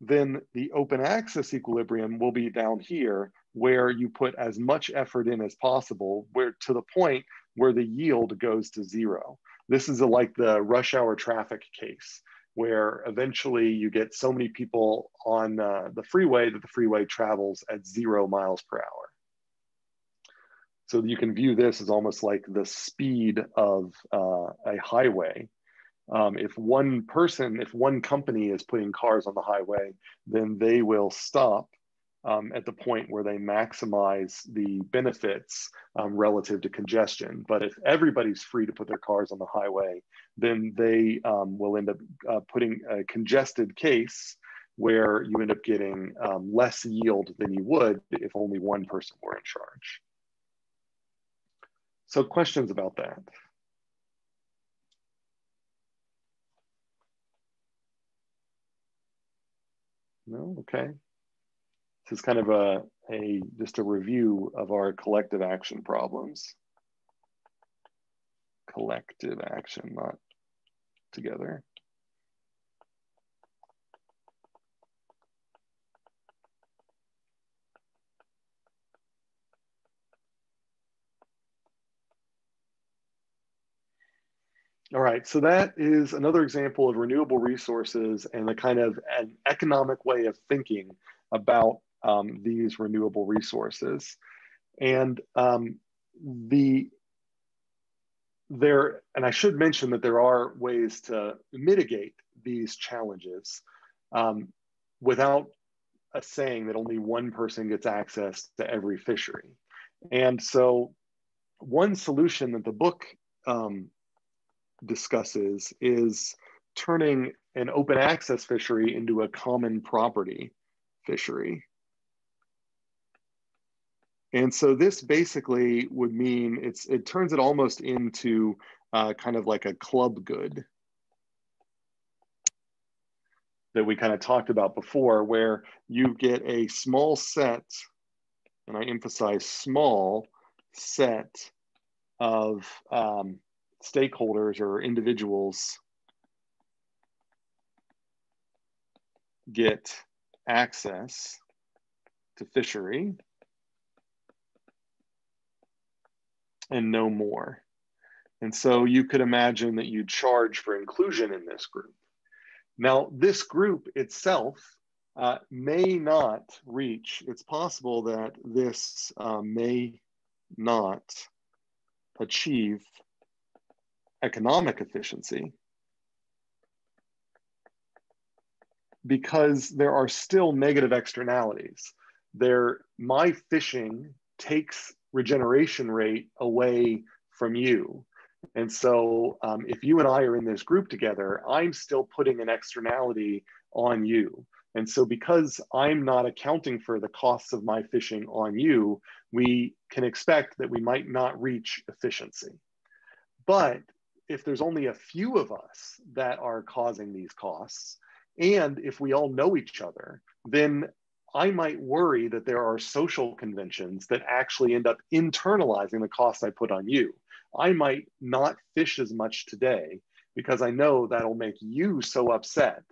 then the open access equilibrium will be down here where you put as much effort in as possible where to the point where the yield goes to zero. This is a, like the rush hour traffic case where eventually you get so many people on uh, the freeway that the freeway travels at zero miles per hour. So you can view this as almost like the speed of uh, a highway um, if one person, if one company is putting cars on the highway, then they will stop um, at the point where they maximize the benefits um, relative to congestion. But if everybody's free to put their cars on the highway, then they um, will end up uh, putting a congested case where you end up getting um, less yield than you would if only one person were in charge. So questions about that? No, okay. This is kind of a, a just a review of our collective action problems. Collective action, not together. All right, so that is another example of renewable resources and the kind of an economic way of thinking about um, these renewable resources. And um, the there, and I should mention that there are ways to mitigate these challenges um, without a saying that only one person gets access to every fishery. And so one solution that the book um, discusses is turning an open access fishery into a common property fishery. And so this basically would mean it's it turns it almost into uh, kind of like a club good. That we kind of talked about before, where you get a small set, and I emphasize small set of um, stakeholders or individuals get access to fishery and no more. And so you could imagine that you charge for inclusion in this group. Now, this group itself uh, may not reach, it's possible that this uh, may not achieve economic efficiency because there are still negative externalities. There, my fishing takes regeneration rate away from you. And so um, if you and I are in this group together, I'm still putting an externality on you. And so because I'm not accounting for the costs of my fishing on you, we can expect that we might not reach efficiency. But if there's only a few of us that are causing these costs, and if we all know each other, then I might worry that there are social conventions that actually end up internalizing the costs I put on you. I might not fish as much today because I know that'll make you so upset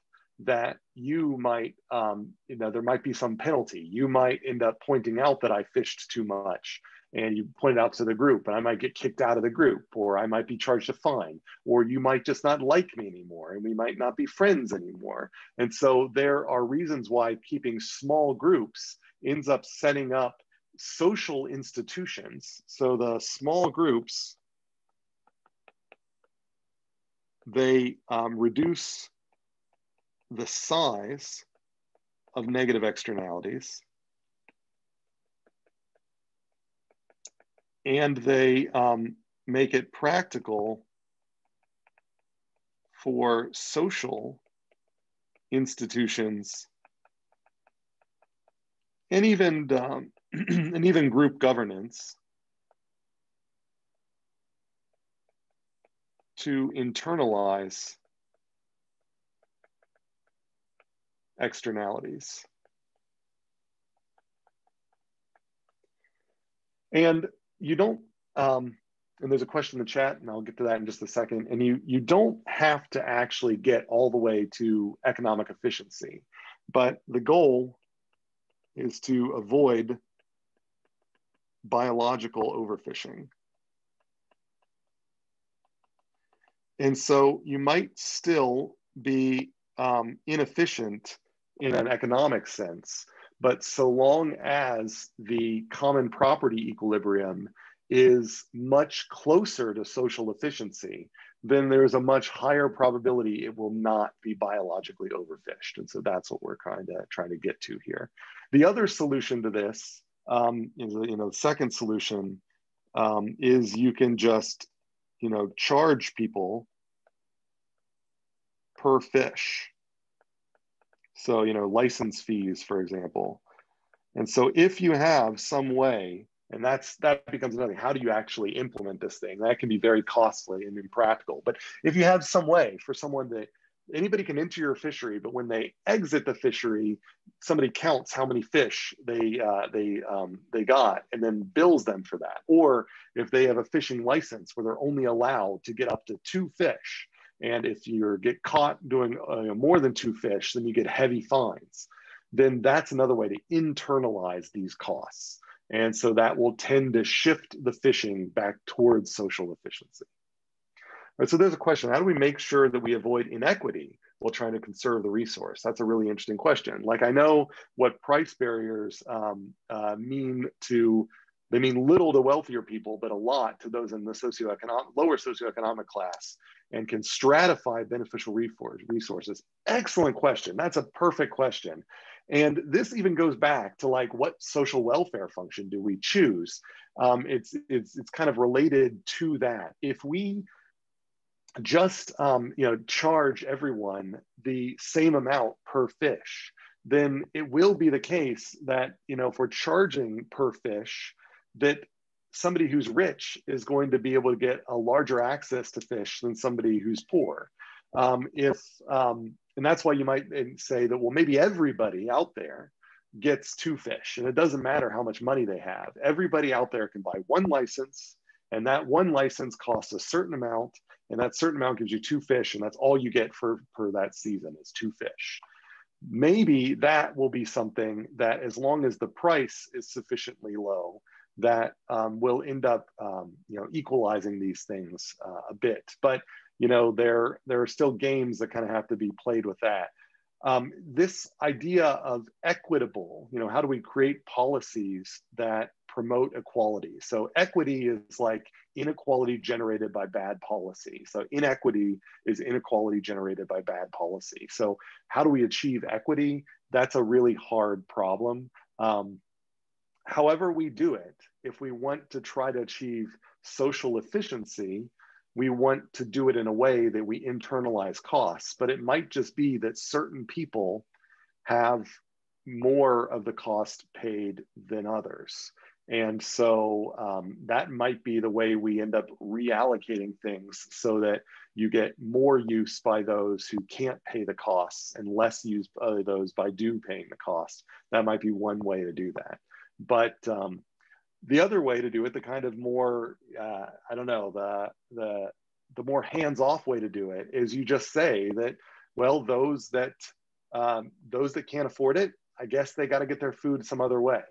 that you might, um, you know, there might be some penalty. You might end up pointing out that I fished too much and you point it out to the group and I might get kicked out of the group or I might be charged a fine or you might just not like me anymore and we might not be friends anymore. And so there are reasons why keeping small groups ends up setting up social institutions. So the small groups, they um, reduce the size of negative externalities and they um, make it practical for social institutions and even um, [clears throat] and even group governance to internalize externalities. And you don't, um, and there's a question in the chat, and I'll get to that in just a second. And you you don't have to actually get all the way to economic efficiency, but the goal is to avoid biological overfishing. And so you might still be um, inefficient in an economic sense, but so long as the common property equilibrium is much closer to social efficiency, then there's a much higher probability it will not be biologically overfished. And so that's what we're trying to trying to get to here. The other solution to this um, is, you know, the second solution um, is you can just, you know, charge people per fish. So, you know, license fees, for example. And so if you have some way, and that's that becomes another thing, how do you actually implement this thing? That can be very costly and impractical. But if you have some way for someone that anybody can enter your fishery, but when they exit the fishery, somebody counts how many fish they uh, they um, they got and then bills them for that. Or if they have a fishing license where they're only allowed to get up to two fish, and if you get caught doing uh, more than two fish, then you get heavy fines. Then that's another way to internalize these costs. And so that will tend to shift the fishing back towards social efficiency. Right, so there's a question, how do we make sure that we avoid inequity while trying to conserve the resource? That's a really interesting question. Like I know what price barriers um, uh, mean to, they mean little to wealthier people, but a lot to those in the socioeconomic, lower socioeconomic class and can stratify beneficial resources. Excellent question. That's a perfect question. And this even goes back to like what social welfare function do we choose? Um, it's, it's, it's kind of related to that. If we just um, you know charge everyone the same amount per fish, then it will be the case that you know if we're charging per fish, that somebody who's rich is going to be able to get a larger access to fish than somebody who's poor. Um, if um, and that's why you might say that well maybe everybody out there gets two fish and it doesn't matter how much money they have. Everybody out there can buy one license and that one license costs a certain amount and that certain amount gives you two fish and that's all you get for for that season is two fish maybe that will be something that as long as the price is sufficiently low that um, will end up um, you know equalizing these things uh, a bit but you know there there are still games that kind of have to be played with that um, this idea of equitable, you know, how do we create policies that promote equality? So equity is like inequality generated by bad policy. So inequity is inequality generated by bad policy. So how do we achieve equity? That's a really hard problem. Um, however we do it, if we want to try to achieve social efficiency, we want to do it in a way that we internalize costs, but it might just be that certain people have more of the cost paid than others. And so um, that might be the way we end up reallocating things so that you get more use by those who can't pay the costs and less use by those by do paying the cost. That might be one way to do that. But um, the other way to do it, the kind of more, uh, I don't know, the, the, the more hands-off way to do it is you just say that, well, those that, um, those that can't afford it, I guess they got to get their food some other way.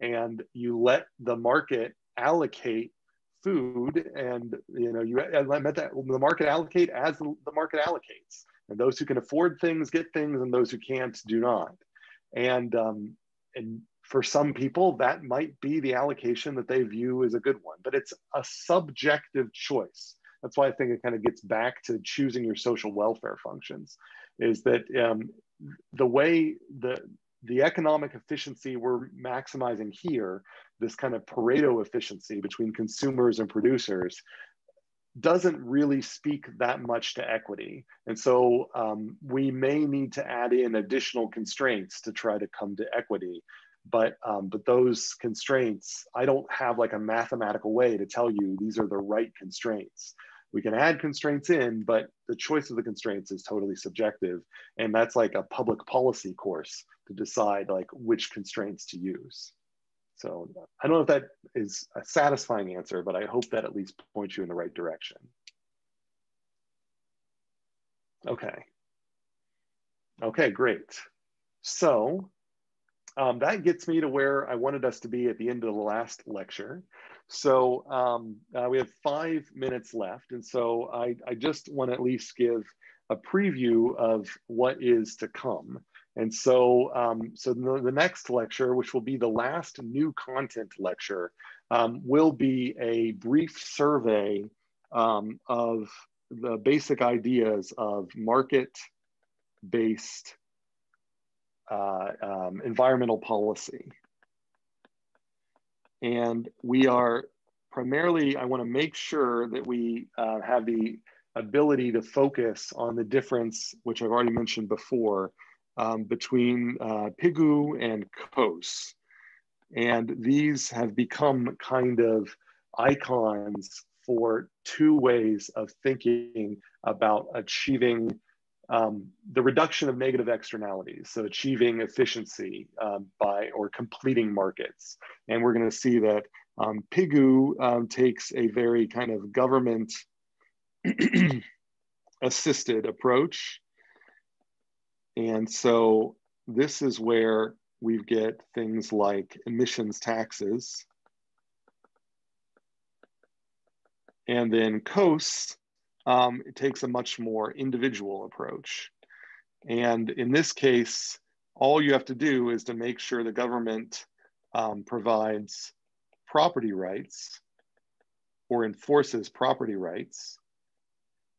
And you let the market allocate food and you know you meant that the market allocate as the market allocates and those who can afford things get things and those who can't do not and um, and for some people that might be the allocation that they view as a good one but it's a subjective choice that's why i think it kind of gets back to choosing your social welfare functions is that um, the way the the economic efficiency we're maximizing here, this kind of Pareto efficiency between consumers and producers, doesn't really speak that much to equity. And so um, we may need to add in additional constraints to try to come to equity. But, um, but those constraints, I don't have like a mathematical way to tell you these are the right constraints we can add constraints in, but the choice of the constraints is totally subjective. And that's like a public policy course to decide like which constraints to use. So I don't know if that is a satisfying answer, but I hope that at least points you in the right direction. Okay. Okay, great. So um, that gets me to where I wanted us to be at the end of the last lecture. So um, uh, we have five minutes left. And so I, I just want to at least give a preview of what is to come. And so, um, so the, the, next lecture, which will be the last new content lecture, um, will be a brief survey um, of the basic ideas of market-based uh, um, environmental policy. And we are primarily, I wanna make sure that we uh, have the ability to focus on the difference, which I've already mentioned before, um, between uh, Pigou and Coase. And these have become kind of icons for two ways of thinking about achieving um, the reduction of negative externalities, so achieving efficiency um, by or completing markets. And we're going to see that um, Pigou um, takes a very kind of government [clears throat] assisted approach. And so this is where we get things like emissions taxes. And then Coase um, it takes a much more individual approach. And in this case, all you have to do is to make sure the government um, provides property rights or enforces property rights.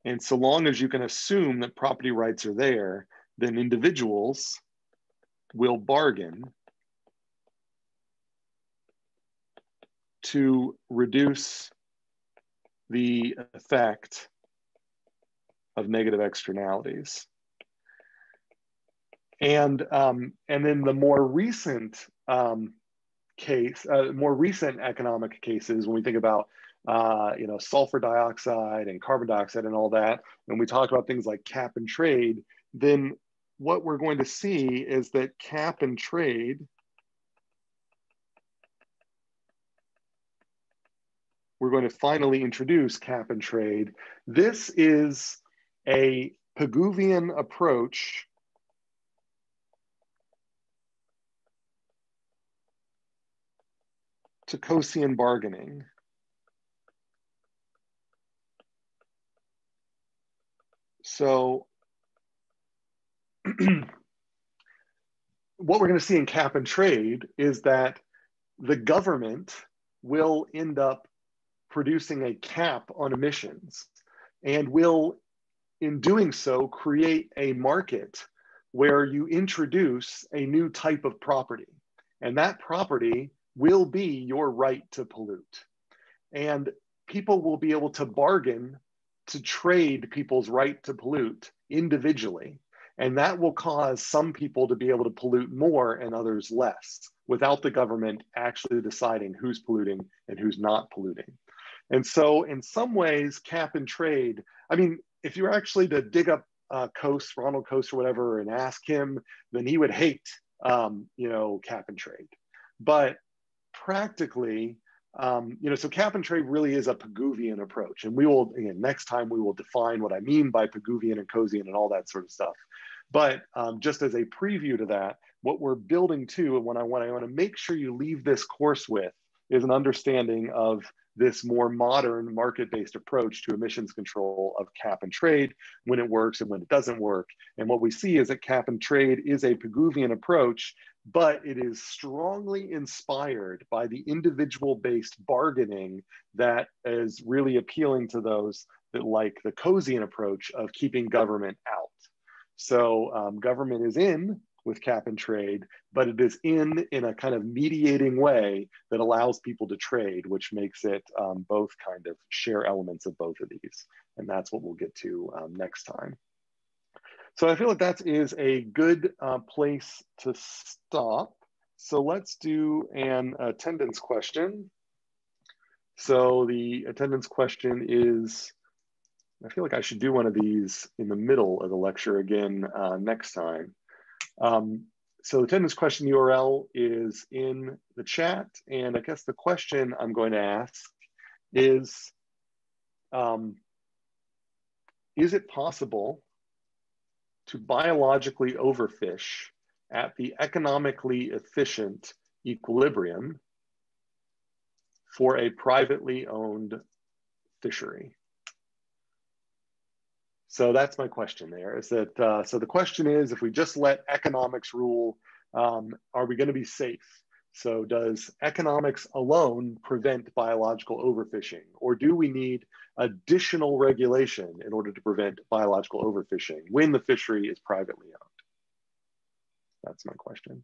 And so long as you can assume that property rights are there, then individuals will bargain to reduce the effect of negative externalities. And, um, and then the more recent um, case, uh, more recent economic cases, when we think about uh, you know, sulfur dioxide and carbon dioxide and all that, and we talk about things like cap and trade, then what we're going to see is that cap and trade we're going to finally introduce cap and trade. This is a Pigouvian approach to Coasian bargaining. So [clears throat] what we're going to see in cap and trade is that the government will end up producing a cap on emissions and will in doing so, create a market where you introduce a new type of property. And that property will be your right to pollute. And people will be able to bargain to trade people's right to pollute individually. And that will cause some people to be able to pollute more and others less without the government actually deciding who's polluting and who's not polluting. And so, in some ways, cap and trade, I mean, if you were actually to dig up uh, Coase, Ronald Coase or whatever, and ask him, then he would hate, um, you know, cap and trade. But practically, um, you know, so cap and trade really is a Pigouvian approach. And we will, again, next time we will define what I mean by Pigouvian and Coasian and all that sort of stuff. But um, just as a preview to that, what we're building to and what I want, I want to make sure you leave this course with is an understanding of this more modern market-based approach to emissions control of cap and trade when it works and when it doesn't work. And what we see is that cap and trade is a Pigouvian approach, but it is strongly inspired by the individual-based bargaining that is really appealing to those that like the Coasian approach of keeping government out. So um, government is in, with cap and trade, but it is in in a kind of mediating way that allows people to trade, which makes it um, both kind of share elements of both of these. And that's what we'll get to um, next time. So I feel like that is a good uh, place to stop. So let's do an attendance question. So the attendance question is, I feel like I should do one of these in the middle of the lecture again uh, next time. Um, so the attendance question URL is in the chat. And I guess the question I'm going to ask is, um, is it possible to biologically overfish at the economically efficient equilibrium for a privately owned fishery? So that's my question there is that, uh, so the question is, if we just let economics rule, um, are we gonna be safe? So does economics alone prevent biological overfishing? Or do we need additional regulation in order to prevent biological overfishing when the fishery is privately owned? That's my question.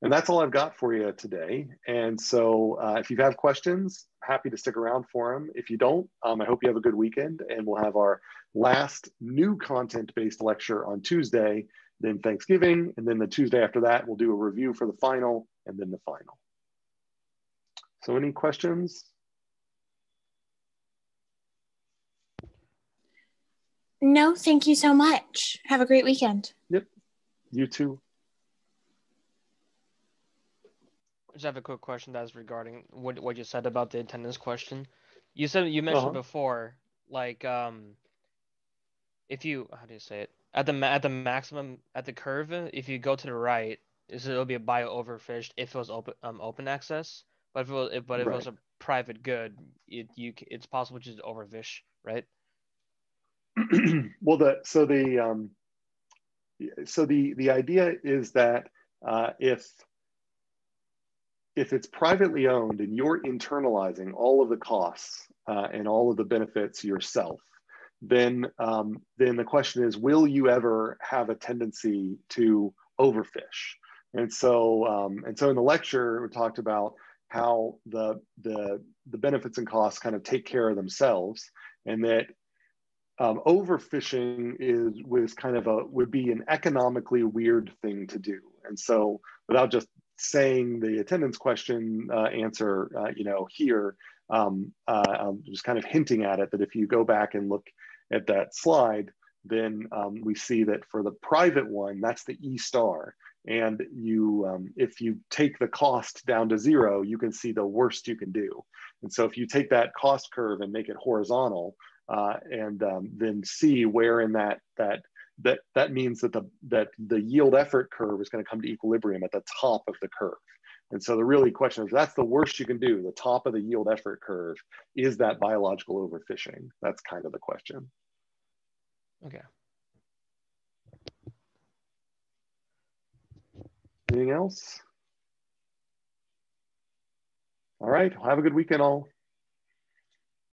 And that's all I've got for you today. And so uh, if you have questions, happy to stick around for them. If you don't, um, I hope you have a good weekend and we'll have our last new content-based lecture on Tuesday, then Thanksgiving, and then the Tuesday after that, we'll do a review for the final and then the final. So any questions? No, thank you so much. Have a great weekend. Yep, you too. Just have a quick question that's regarding what what you said about the attendance question. You said you mentioned uh-huh. before, like um, if you how do you say it at the at the maximum at the curve, if you go to the right, is it'll be a bio overfished if it was open um open access, but if it was if, but if right. it was a private good, it you it's possible to just overfish, right? [clears throat] well, the so the um, so the the idea is that uh, if if it's privately owned and you're internalizing all of the costs uh, and all of the benefits yourself, then um, then the question is, will you ever have a tendency to overfish? And so um, and so in the lecture, we talked about how the the the benefits and costs kind of take care of themselves, and that um, overfishing is was kind of a would be an economically weird thing to do. And so without just saying the attendance question uh, answer, uh, you know, here, um, uh, I'm just kind of hinting at it that if you go back and look at that slide, then um, we see that for the private one, that's the E star. And you, um, if you take the cost down to zero, you can see the worst you can do. And so if you take that cost curve and make it horizontal, uh, and um, then see where in that that that that means that the that the yield effort curve is going to come to equilibrium at the top of the curve. And so the really question is that's the worst you can do, the top of the yield effort curve, is that biological overfishing? That's kind of the question. Okay. Anything else? All right, have a good weekend all.